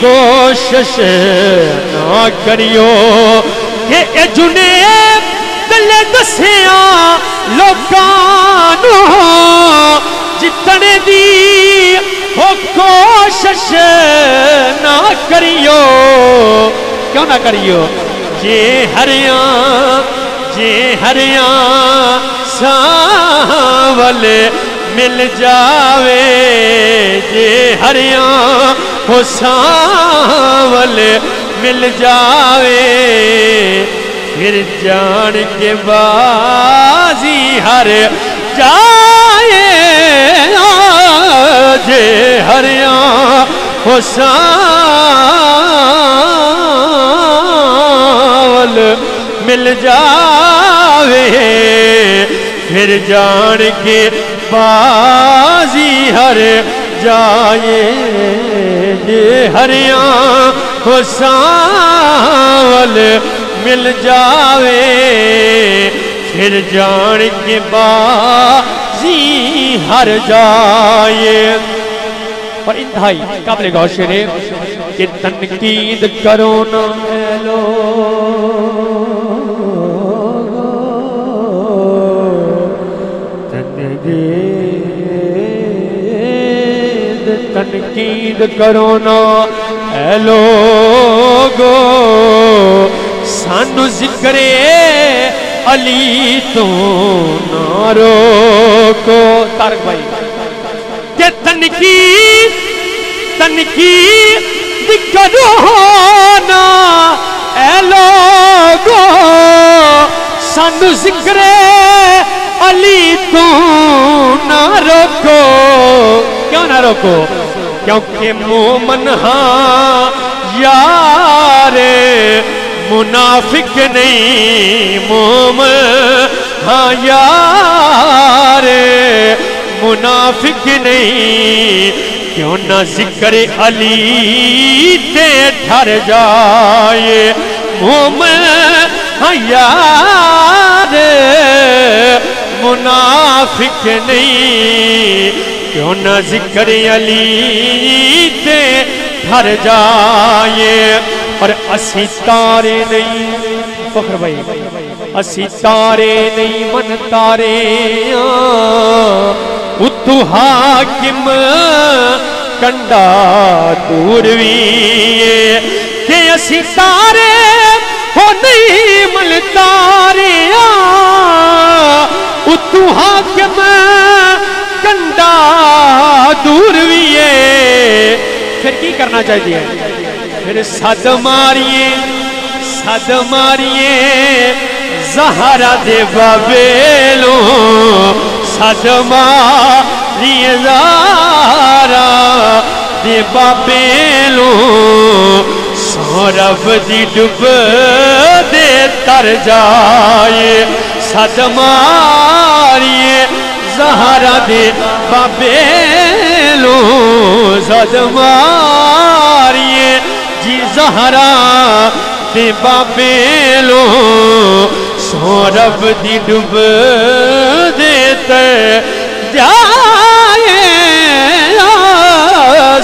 कोशिश ना करियो। के जुने गले दसिया लोगों जितने दी हो कोशिश ना करियो। क्यों ना करियो? जे हरिया जे हरिया सावल मिल जावे। जे हरिया खुशावल मिल जावे, फिर जान के बाजी हर जाए। जे हरिया खुशावल मिल जावे, फिर जान के बाजी हर जाए, ये हरिया हो मिल जावे। फिर जान के बाजी हर जाए। और इंतहाई काबिल गौर शेर कि तनकीद करो ना तनकीद करो ना ऐ लोगो, सानू जिक्रे अली तो ना रोको। तारक भाई के तनकीद तनकीद करो ना ऐ लोगो, सानू जिक्रे अली तू ना रोको। क्यों ना रोको? क्योंकि मोमन हाँ यार, मुनाफिक नहीं, मोम हाँ यार, मुनाफिक नहीं। क्यों ना ज़िक्र अली ते ठर जाए, मोम हाँ यार, मुनाफिक नहीं। क्यों न ज़िक्र अली ते ठर जाए? और असी तारे नहीं, फखर भाई, असी तारे नहीं मन तारे। उतु हाकिम कंडा दूर भी के असी तारे हो नहीं मन तारे। उतु हाकिम दूर भी है। फिर की करना चाहिए फिर सद मारिए सद मारिए, जहरा दे बाबेलो सद मारिए जहरा दे बाबेलो सौरभ दी डुब दे तर जाए, सद मारिए जहरा दे बाबेलो सद मारिए जी जहरा दे बाबेलो सौरभ दी डुब देते जाए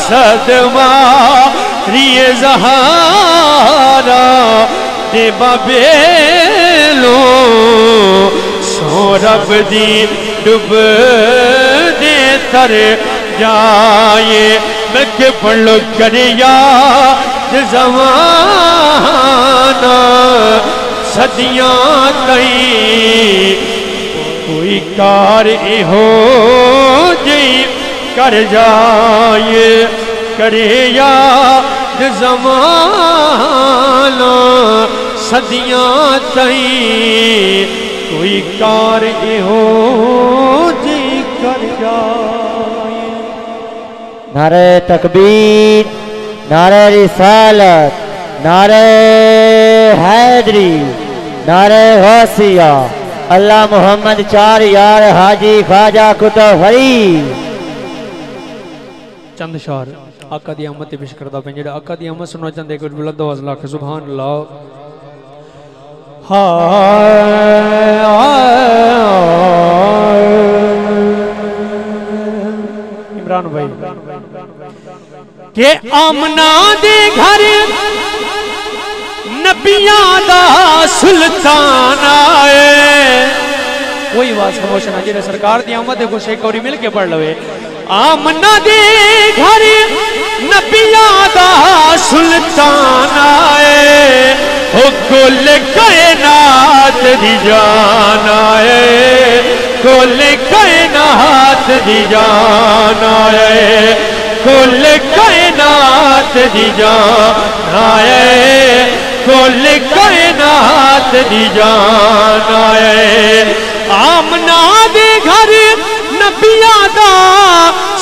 सदमा रिए जहारा दे बाबेलो सौरभ दी डुब दे तर जाए के पढ़ करिया जमाना सदियाँ तई। कोई कार हो जई कर जाए करे याद जमाना सदियाँ तई। कोई कार हो जी कर जाए। नारे तकबीर, नारे रिसालत, नारे हैदरी, नारे गौसिया अल्लाह मोहम्मद चार यार हाजी ख्वाजा कुतुब चंद शार, आका दी ते पेश करदा पे जेड़ा आका दी आमद सुनना चाहंदे कुछ बुलंद आवाज़ ला के सुभान अल्लाह हाय। इमरान भाई। के आमना दे घर। नबियाँ दा सुल्तान आए। कोई आवाज़ खामोश ना जेरे सरकार दी आमद को शेख और मिल के पढ़ लवे। आमना दे घर। नबियाँ दा सुल्तान आए। ओ कुल कायनात दी जान आए। कुल कायनात दी जान आए। कुल कायनात दी जान आए कुल कायनात दी जान आए आमना दे घर नबिया दा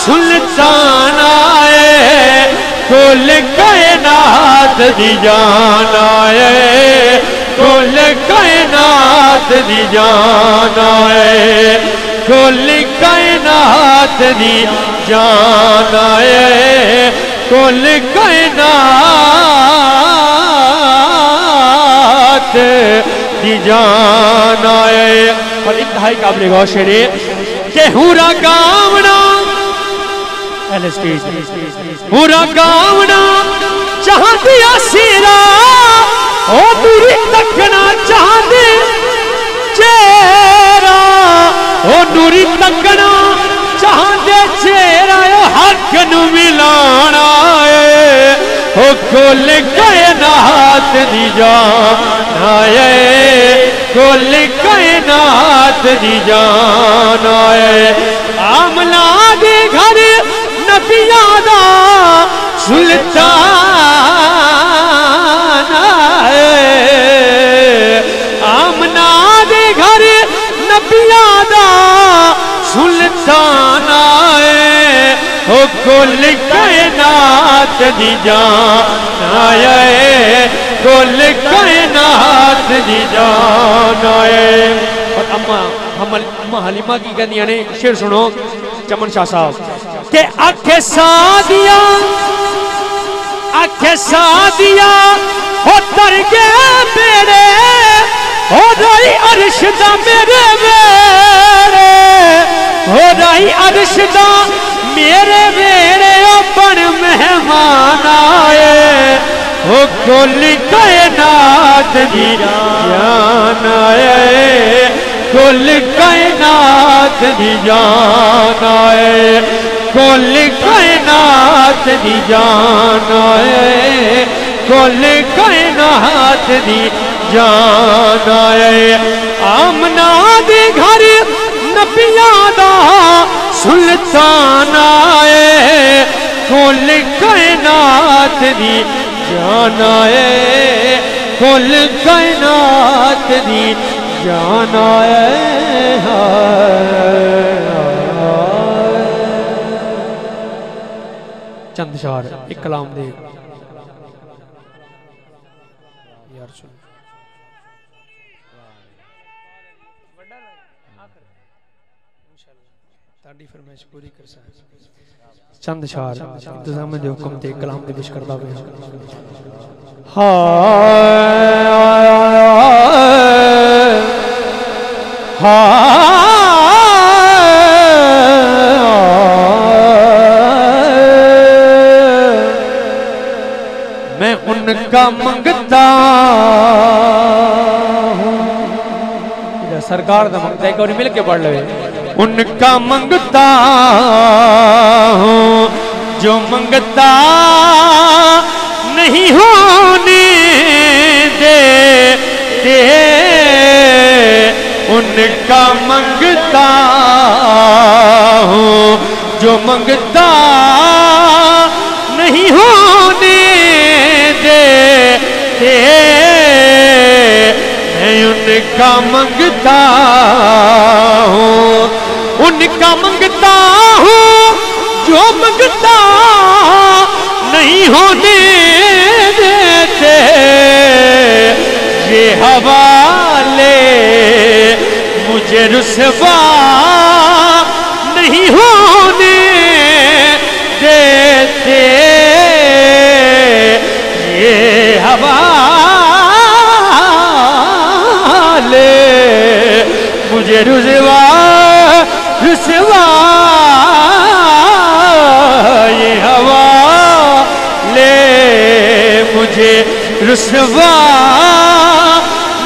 सुल्तान आए। कुल कायनात दी जान आए कुल कायनात दी जान आए कुल कायनात दी जान आए कुल कायनात दी जान आए और इंतहाई काबिल गौर शेरे के हुरा स्टेज हुरा गावना चाहती सीरा, ओ दूरी तकना चाहते चेहरा ओ दूरी तकना चाहते ओ हक नु है। कुल कायनात दी जान आए कुल कायनात दी जान आए आमला दे घर नबिया दा सुल्तान आए आमना दे घर नबिया दा सुल्तान कुल कायनात दी जान आए कुल कायनात दी जान अम्मा हम अम्मा हलीमा की कहनिया ने, शेर सुनो, चमन शाह साहब। के आखे सादिया आखे सादिया, हो तर गए मेरे, हो रही अरश दा मेरे मेरे हो रही अरश दा मेरे मेरे अपन मेहमान आए। हो कुल कायनात दी जान आए। कुल कायनात दी जान आए। कुल कायनात दी जान आए। कुल कायनात दी जान आए। आमना दे घर नबिया दा सुल्तान आए कुल कायनात दी जान आए कुल कायनात दी जान आए चंद शार, एक कलाम दे चंद शार इंतज़ाम के हुक्म से कलाम पेश करता हाँ मैं उनका मंगता हूँ। सरकार का मंगता एक बार मिल के पढ़ लो। उनका मंगता हूँ। जो मंगता नहीं होने देते उनका मंगता हूँ। जो मंगता नहीं होने दे, दे। मैं उनका मंगता हूँ। उनका मंगता हूँ, जो मंगता नहीं होने देते। ये हवाले मुझे रुसवा नहीं होने देते। ये हवाले मुझे रुसवा रुसवा ये हवा ले मुझे रुसवा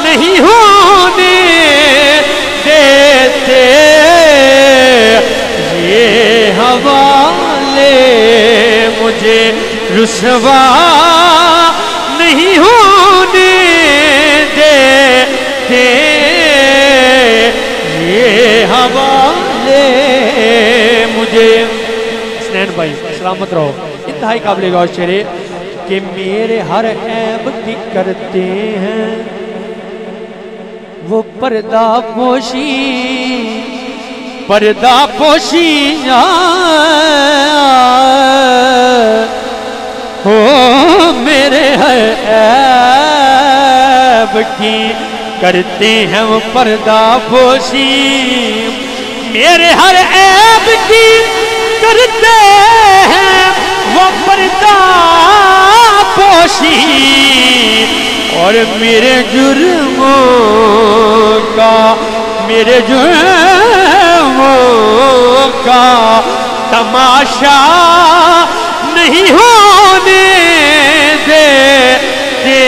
नहीं होने देते। ये हवा ले मुझे रुसवा नहीं होने सलामत रहो इंतहाई काबिल गौर शेरे, कि मेरे हर ऐब की करते हैं। वो पर्दा पोशी पर्दा पोशी हो मेरे हर ऐब की करते हैं, वो पर्दा पोशी। मेरे हर ऐब की करते हैं वो पर्दा पोशी और मेरे जुर्मों का मेरे जुर्मों का तमाशा नहीं होने दे, दे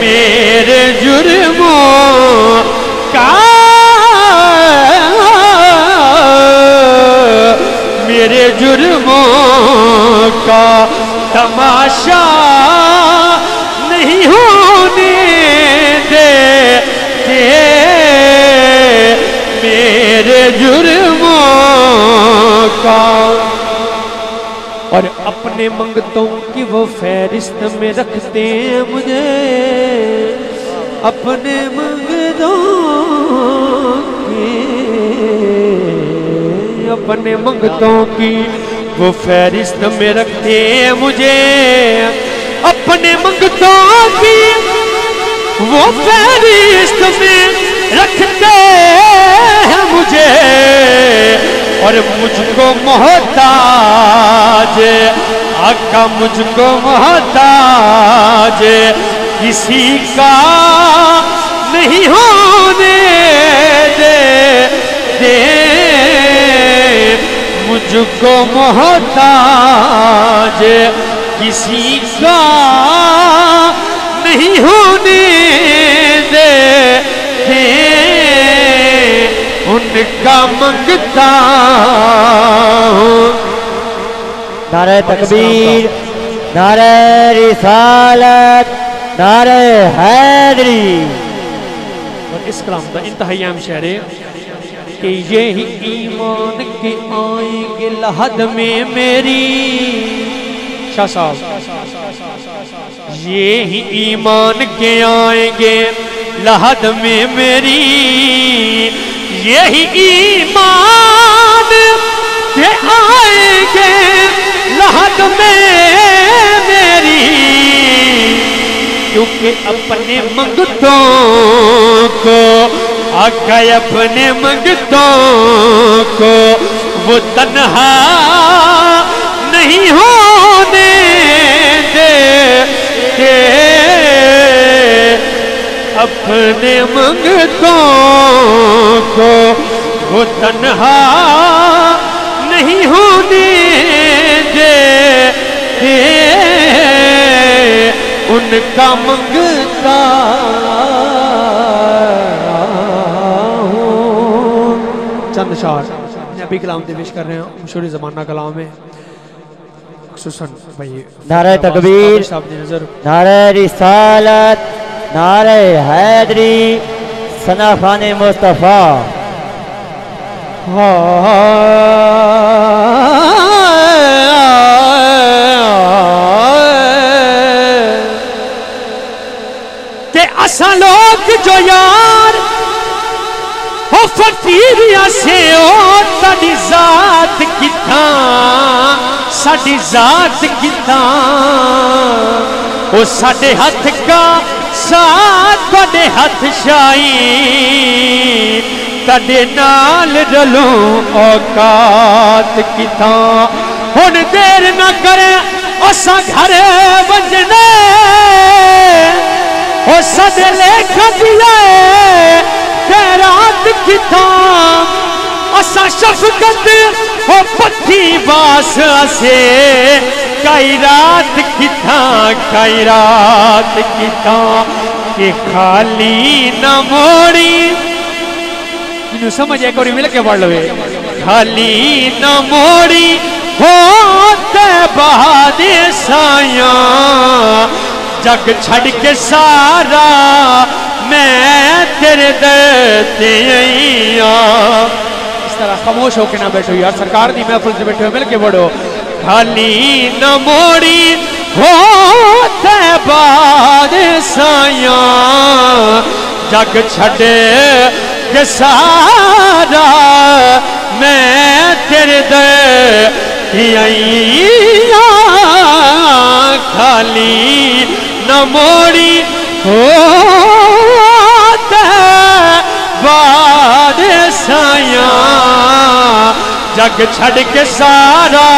मेरे जुर्मों का तमाशा नहीं होने दे मेरे जुर्मों का। और अपने मंगतों की वो फहरिस्त में रखते हैं मुझे। अपने मंगतों अपने मंगतों की, वो फहरिस्त में रखते मुझे। अपने मंगतों की, वो फहरिस्त में रखते हैं मुझे। और मुझको मोहताज, आका मुझको मोहताज, किसी का नहीं होने दे। दे मुझको मोहताज किसी का नहीं होने दे। दे उनका मंगता हूँ नारे तकबीर नारे रिसालत नारे हैदरी। और इस कलाम का इंतहाई शेर है कि ये ही ईमान के आएँगे लहद में मेरी। शाह साहब ये ही ईमान के आएँगे लहद में मेरी। यही ईमान के आएँगे लहद में मेरी। क्योंकि अपने मंगतों को आका अपने मंगतों को वो तन्हा नहीं होने देते अपने मंगतों को वो तन्हा नहीं होने के उनका मंगता शार नबी कलाम की पेश कर रहे हैं मशहूर जमाना कलाम में नारे तकबीर नारे रिसालत नारे हैदरी सना खान मुस्तफ़ा के असा लोग जो यार हो फकीरिया से ओ जात किता, साड़ी जात किता। ओ साडे हथ का साथ थोड़े हथ शाही तड़े नाल रलो औकात किता। हुन देर न करे असा घर बजने ओ लेख दिया खैरात किथा असा शफकत हो पत्थी बास असे खैरात किथा खैरात किथा के खाली न मोड़ी। इनु समझ एक और मिल के पढ़ लो खाली न मोड़ी, हो ते बहादे साया जग छड़ के सारा मैं तेरे दर इस तरह खामोश होके ना बैठो यार सरकार दी महफिल से बैठे हो मिल के बढ़ो। खाली न मोड़ी हो बाद साया जग छड़े के सारा मैं तेरे दे आईया खाली न मोड़ी बादशाया जग छड़ के सारा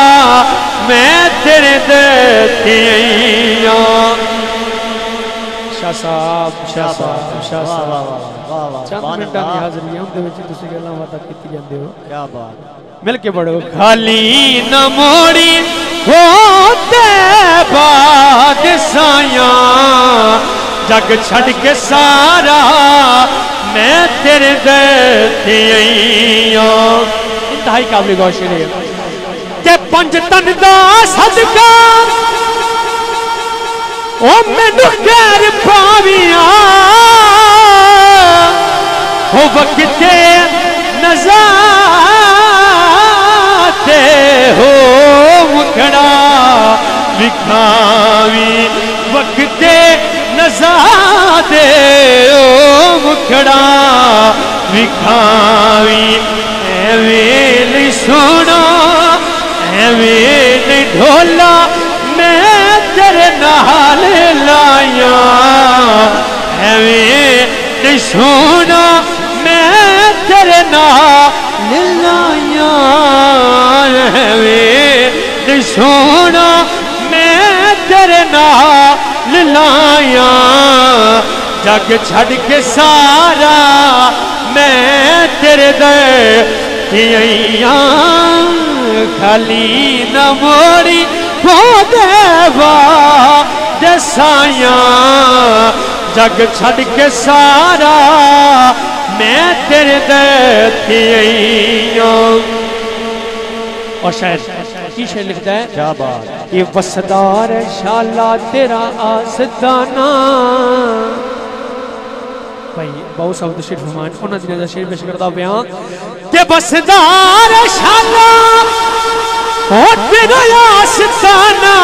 मैं तेरे देती शाह साहब शाह साहब शाह साहब। जग छड़ के सारा, मैं तेरे देती इंतहाई काबली गौशे ने ते पंज तन दा सदका ओ मैनू गैर पाविया। हो वक्ते नजाते हो मुखड़ा विखावी वक्ते नजाते हो मुखड़ा विखावी एवेल सोना एवेल ढोला मैं लाया। एवेल सोना मैं सोना मैं तेरे नाल लाया। जग छड़ के सारा मैं तेरे दे आईया खाली न मोड़ी हो देवा दसाया जग छड़ के सारा मैं तेरे दे आईया और शायद की लिखता है, क्या बात। ये वसदार है, शाला तेरा आसदाना। भाई, बहुत शब्द शेर हनुमान उन्होंने दिन का शेर पेश करता बयान ये वसदार है, शाला। ओ, तेरा आसदाना।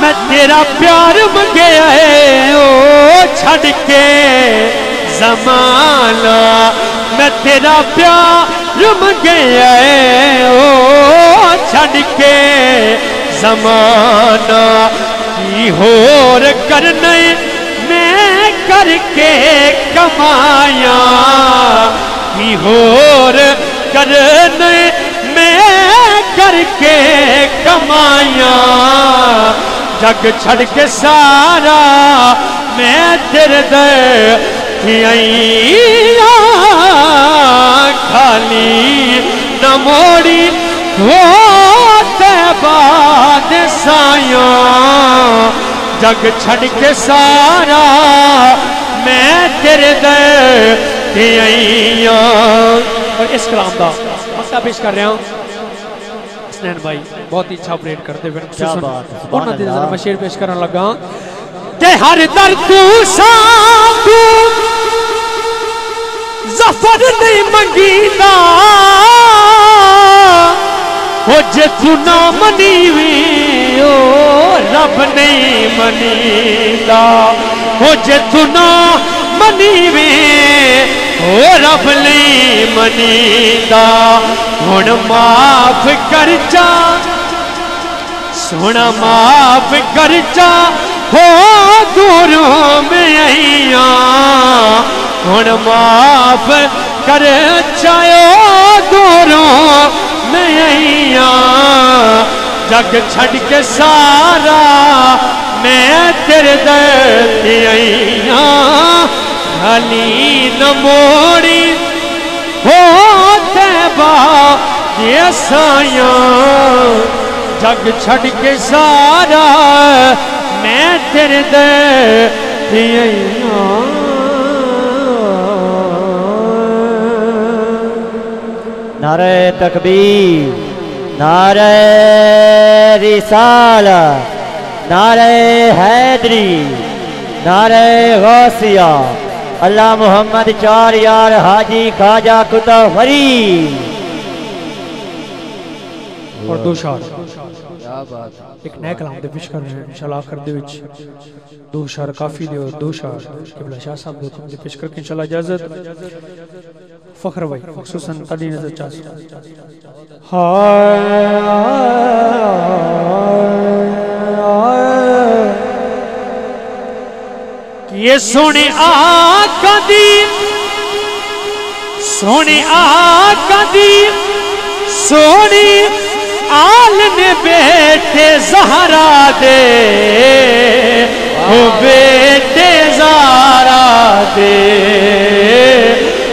मैं तेरा प्यार मंगे है, ओ, छड़ के जमाना। मैं तेरा प्यार मंगया है, ओ छड़ के जमाना की होर करने मैं करके कमाया। की होर करने मैं करके कमाया। जग छड़ के सारा मैं तेरे दे खाली न मोड़ी बाद सायो जग छड़ के सारा मैं तेरे दे और इस कलाम का मसला पेश कर रहा हूँ भाई बहुत ही अच्छा ऑपरेट करते उन्होंने मैं शेर पेश कर लगा। ते हर दर्द ज़फ़र नहीं मंगीदा। ओ जेतु ना मनी वे ओ रब नहीं मनीदा ओ जेतु ना मनी वे ओ रब नहीं मनीदा हुन माफ कर जा सुन माफ कर जा हो दूर में आईया हुन माफ कर जायो दूरों अइया जग छड़ के सारा, मैं तेरे दर अइया खाली न मोड़ी, हो ये साया। जग छड़ के सारा, मैं तेरे दे नारे तकबीर नारे रिसाला नारे हैदरी नारे गौसिया अल्लाह मोहम्मद चार यार हाजी खाजा कुतुब फरीद। और दो शार। क्या बात एक नया कलाम दे पेश कर रहे इंशाल्लाह आखिर दे विच। दो शार काफ़ी दे और दो शार। किबला शाह साहब दे हुक्म दे पेश करके इंशाल्लाह इजाज़त। खुसूसन तड़ी नज़र चास हाय ये सोने आका दी सोने आका दी सोनी आल ने बेटे जहरा दे ओ बेटे जहरा दे।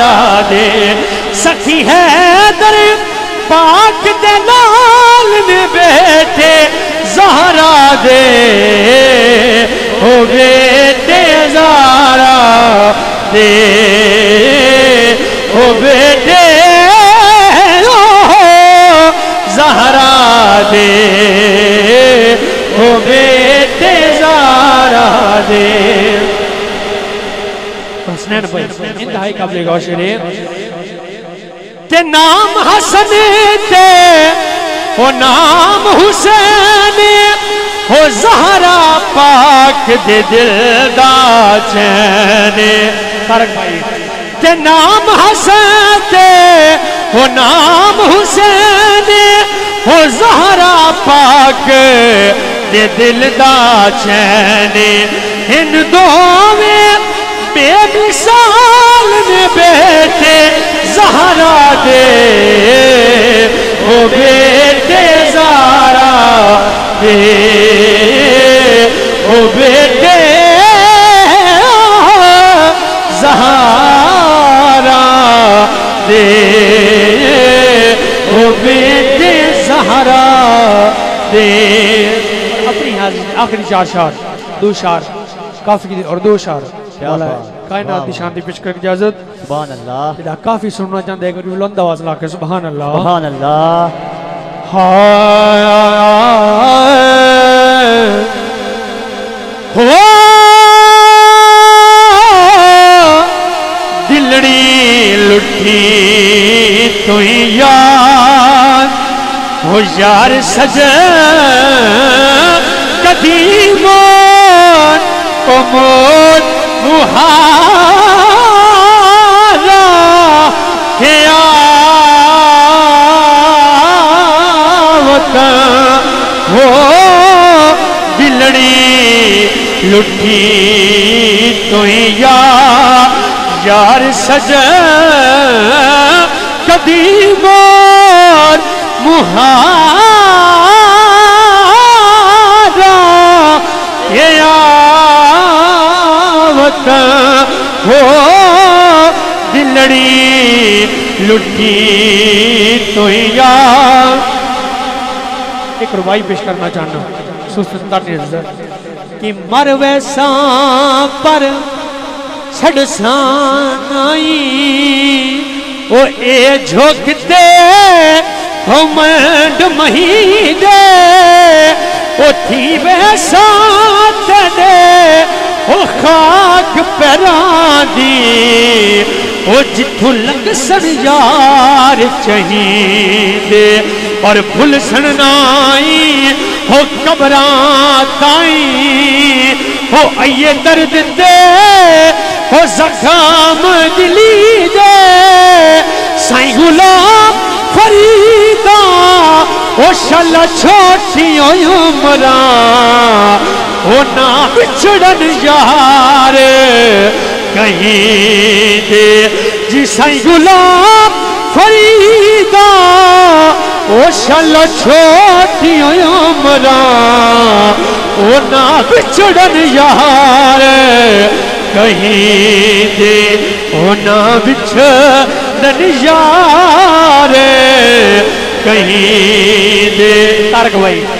जारा दे। सखी है दर पाक दे लाल ने बेटे जहरा दे। हो बेटे जारा दे। हो बेटे जहरा दे। हो बेटे जारा दे। भाई इंतहाई काबिल ते नाम हसन ते ओ नाम हुसैन हो जहरा पाक दे दिल दा चैन तारक भाई ते नाम हसन ते हो नाम हुसैन हो जहरा पाक दे दिल दा चैन इन दोवें बेटे जहरा दे। ओ बेटे जारा दे। ओ बेटे दे। ओ बेटे दे। अपनी हाजिर, आखिरी चार शार, दो शार, काफ़ी और दो शार। कायनात की शांति पेश कर इजाज़त। सुभान अल्लाह जेड़ा काफ़ी सुनना चाहते हैं कभी बुलंद आवाज़ ला के सुभान अल्लाह सुभान अल्लाह हो दिलड़ी लुठी तु यार हो यार सज। कदीमोन ओ मोन मुहारा के हो दिलड़ी लुठी तो या यार सज कदी मोर मुहारा हो दिलड़ी लुटी तो एक रुबाई पेश करना चाहना सुस्त कि मर वैसा पर छड़ सानाई ओ, ए झोंकते हो मंड मही दे, ओ, थी वैसा दे। ओ खाक पैरां दी ओ जिथों लंघ सन यार चाहिए और भुल सन नाई हो कबरां ताई हो आइए दर्द दे, हो जखाम दिली दे। साईं गुलाम फरीदा, ओ शल छोटी उमरा ओ ना बिछड़न यार। कहीं दे जी साईं गुलाम फरीदा, ओ शल छोटी उमरा ओ ना बिछड़न यार। कहीं दे ओ ना बिछड़न यार। कहीं दे तारक भाई।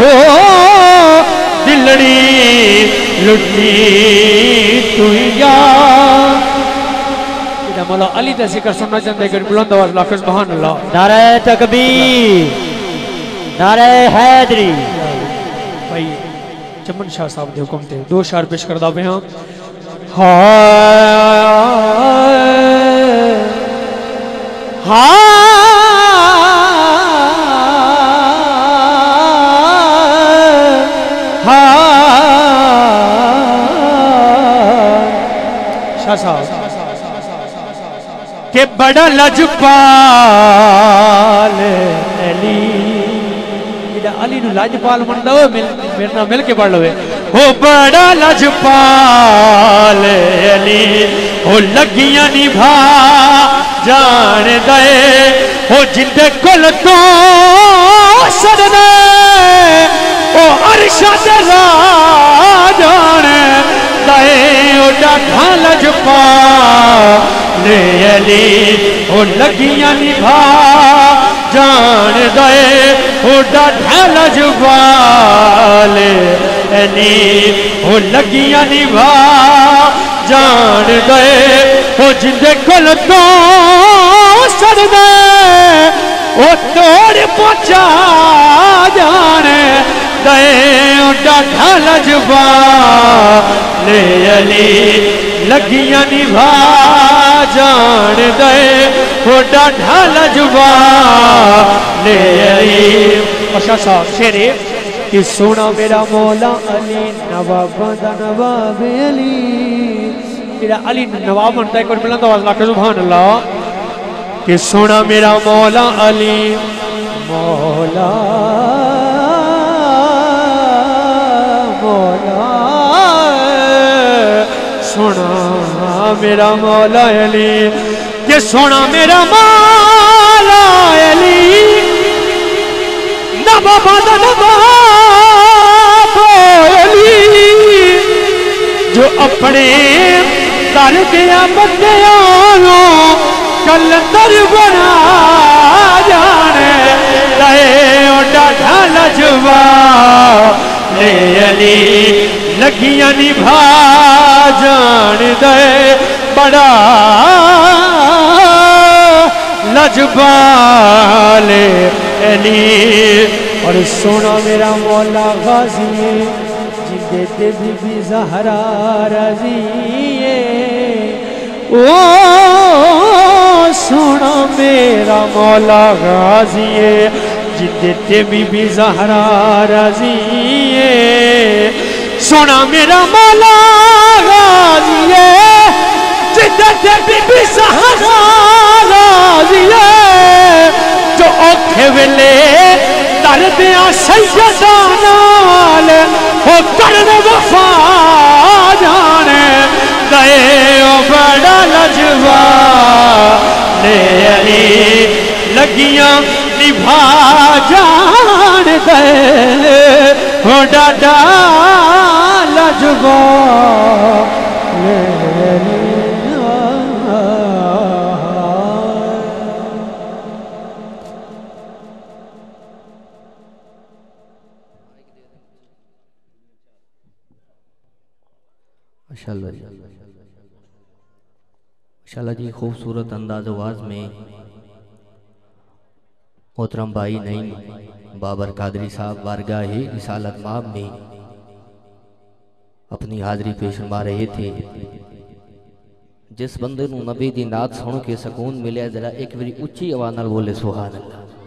Oh, oh, oh. दिलड़ी लुटी तुया मौला अली का ज़िक्र सुनना चाहते हैं बुलंद आवाज़ लाफिज बहान अल्लाह नारे तकबीर नारे हैदरी भाई चमन शाह साहब के हुक्म थे दो शार पेश कर दावे हाँ शाह बड़ा लजपाल अली। अली लजपाल मन दो मिल, मेरे नाम मिल के पढ़ लो हो बड़ा लजपाल अली हो लगिया निभा, जान दे। हो जिंदे कुल तो सदने ओ अरशद राजान दे। ओ डाखा लजपाल अली, ओ लगिया निभा। जान दे ओ डाढा अली, ओ लगिया निभा। जान दे ओ जिंदे कोल तो सड़दा ओ तोड़ पहुँचा जान दे ओ डाढा लजवाल। अली, लगिया निभा। जान दे हो डाढ़ा लजवा ने अच्छा सा शेरे कि सोना मेरा मौला अली नवाब नवाब अली। मेरा अली नवाब बनता है कोई बुलंद आवाज़ लाके सुभान अल्लाह कि सोना मेरा मौला अली मौला मौला। सोना मेरा मौला अली। कि सोना मेरा मौला अली। नवाब अली। जो अपने कर दिया बंदियाँ कलंदर बना जाने रहे डाढा लजवा। ले अली लगियाँ निभा जान दे, बड़ा लजबाले अली और सोना मेरा मौला गाजी, जिंदे बीबी जहरा रज़ी ओ, सोना मेरा मौला गाजी जिंदे बीबी जहरा रज़ी सोना मेरा मौला गाजी जिंदे बीबी जहरा राज़ी जो औखे वेले दर्दिया सैयदा नाल हो करन वफा जाने, दए ओ बड़ा लजवा, ले अली लगियाँ निभा जान दे हो डाडा लजवा ले जी। खूबसूरत अंदाज आवाज़ में मोहतरम भाई नईम बाबर कादरी साहब बारगाह रिसालत माब में अपनी हाज़री पेश फरमा रहे थे। जिस बंदे नू नबी की नाद सुन के सुकून मिले जरा एक बारी उच्ची आवाज़ नाल बोले सुभान अल्लाह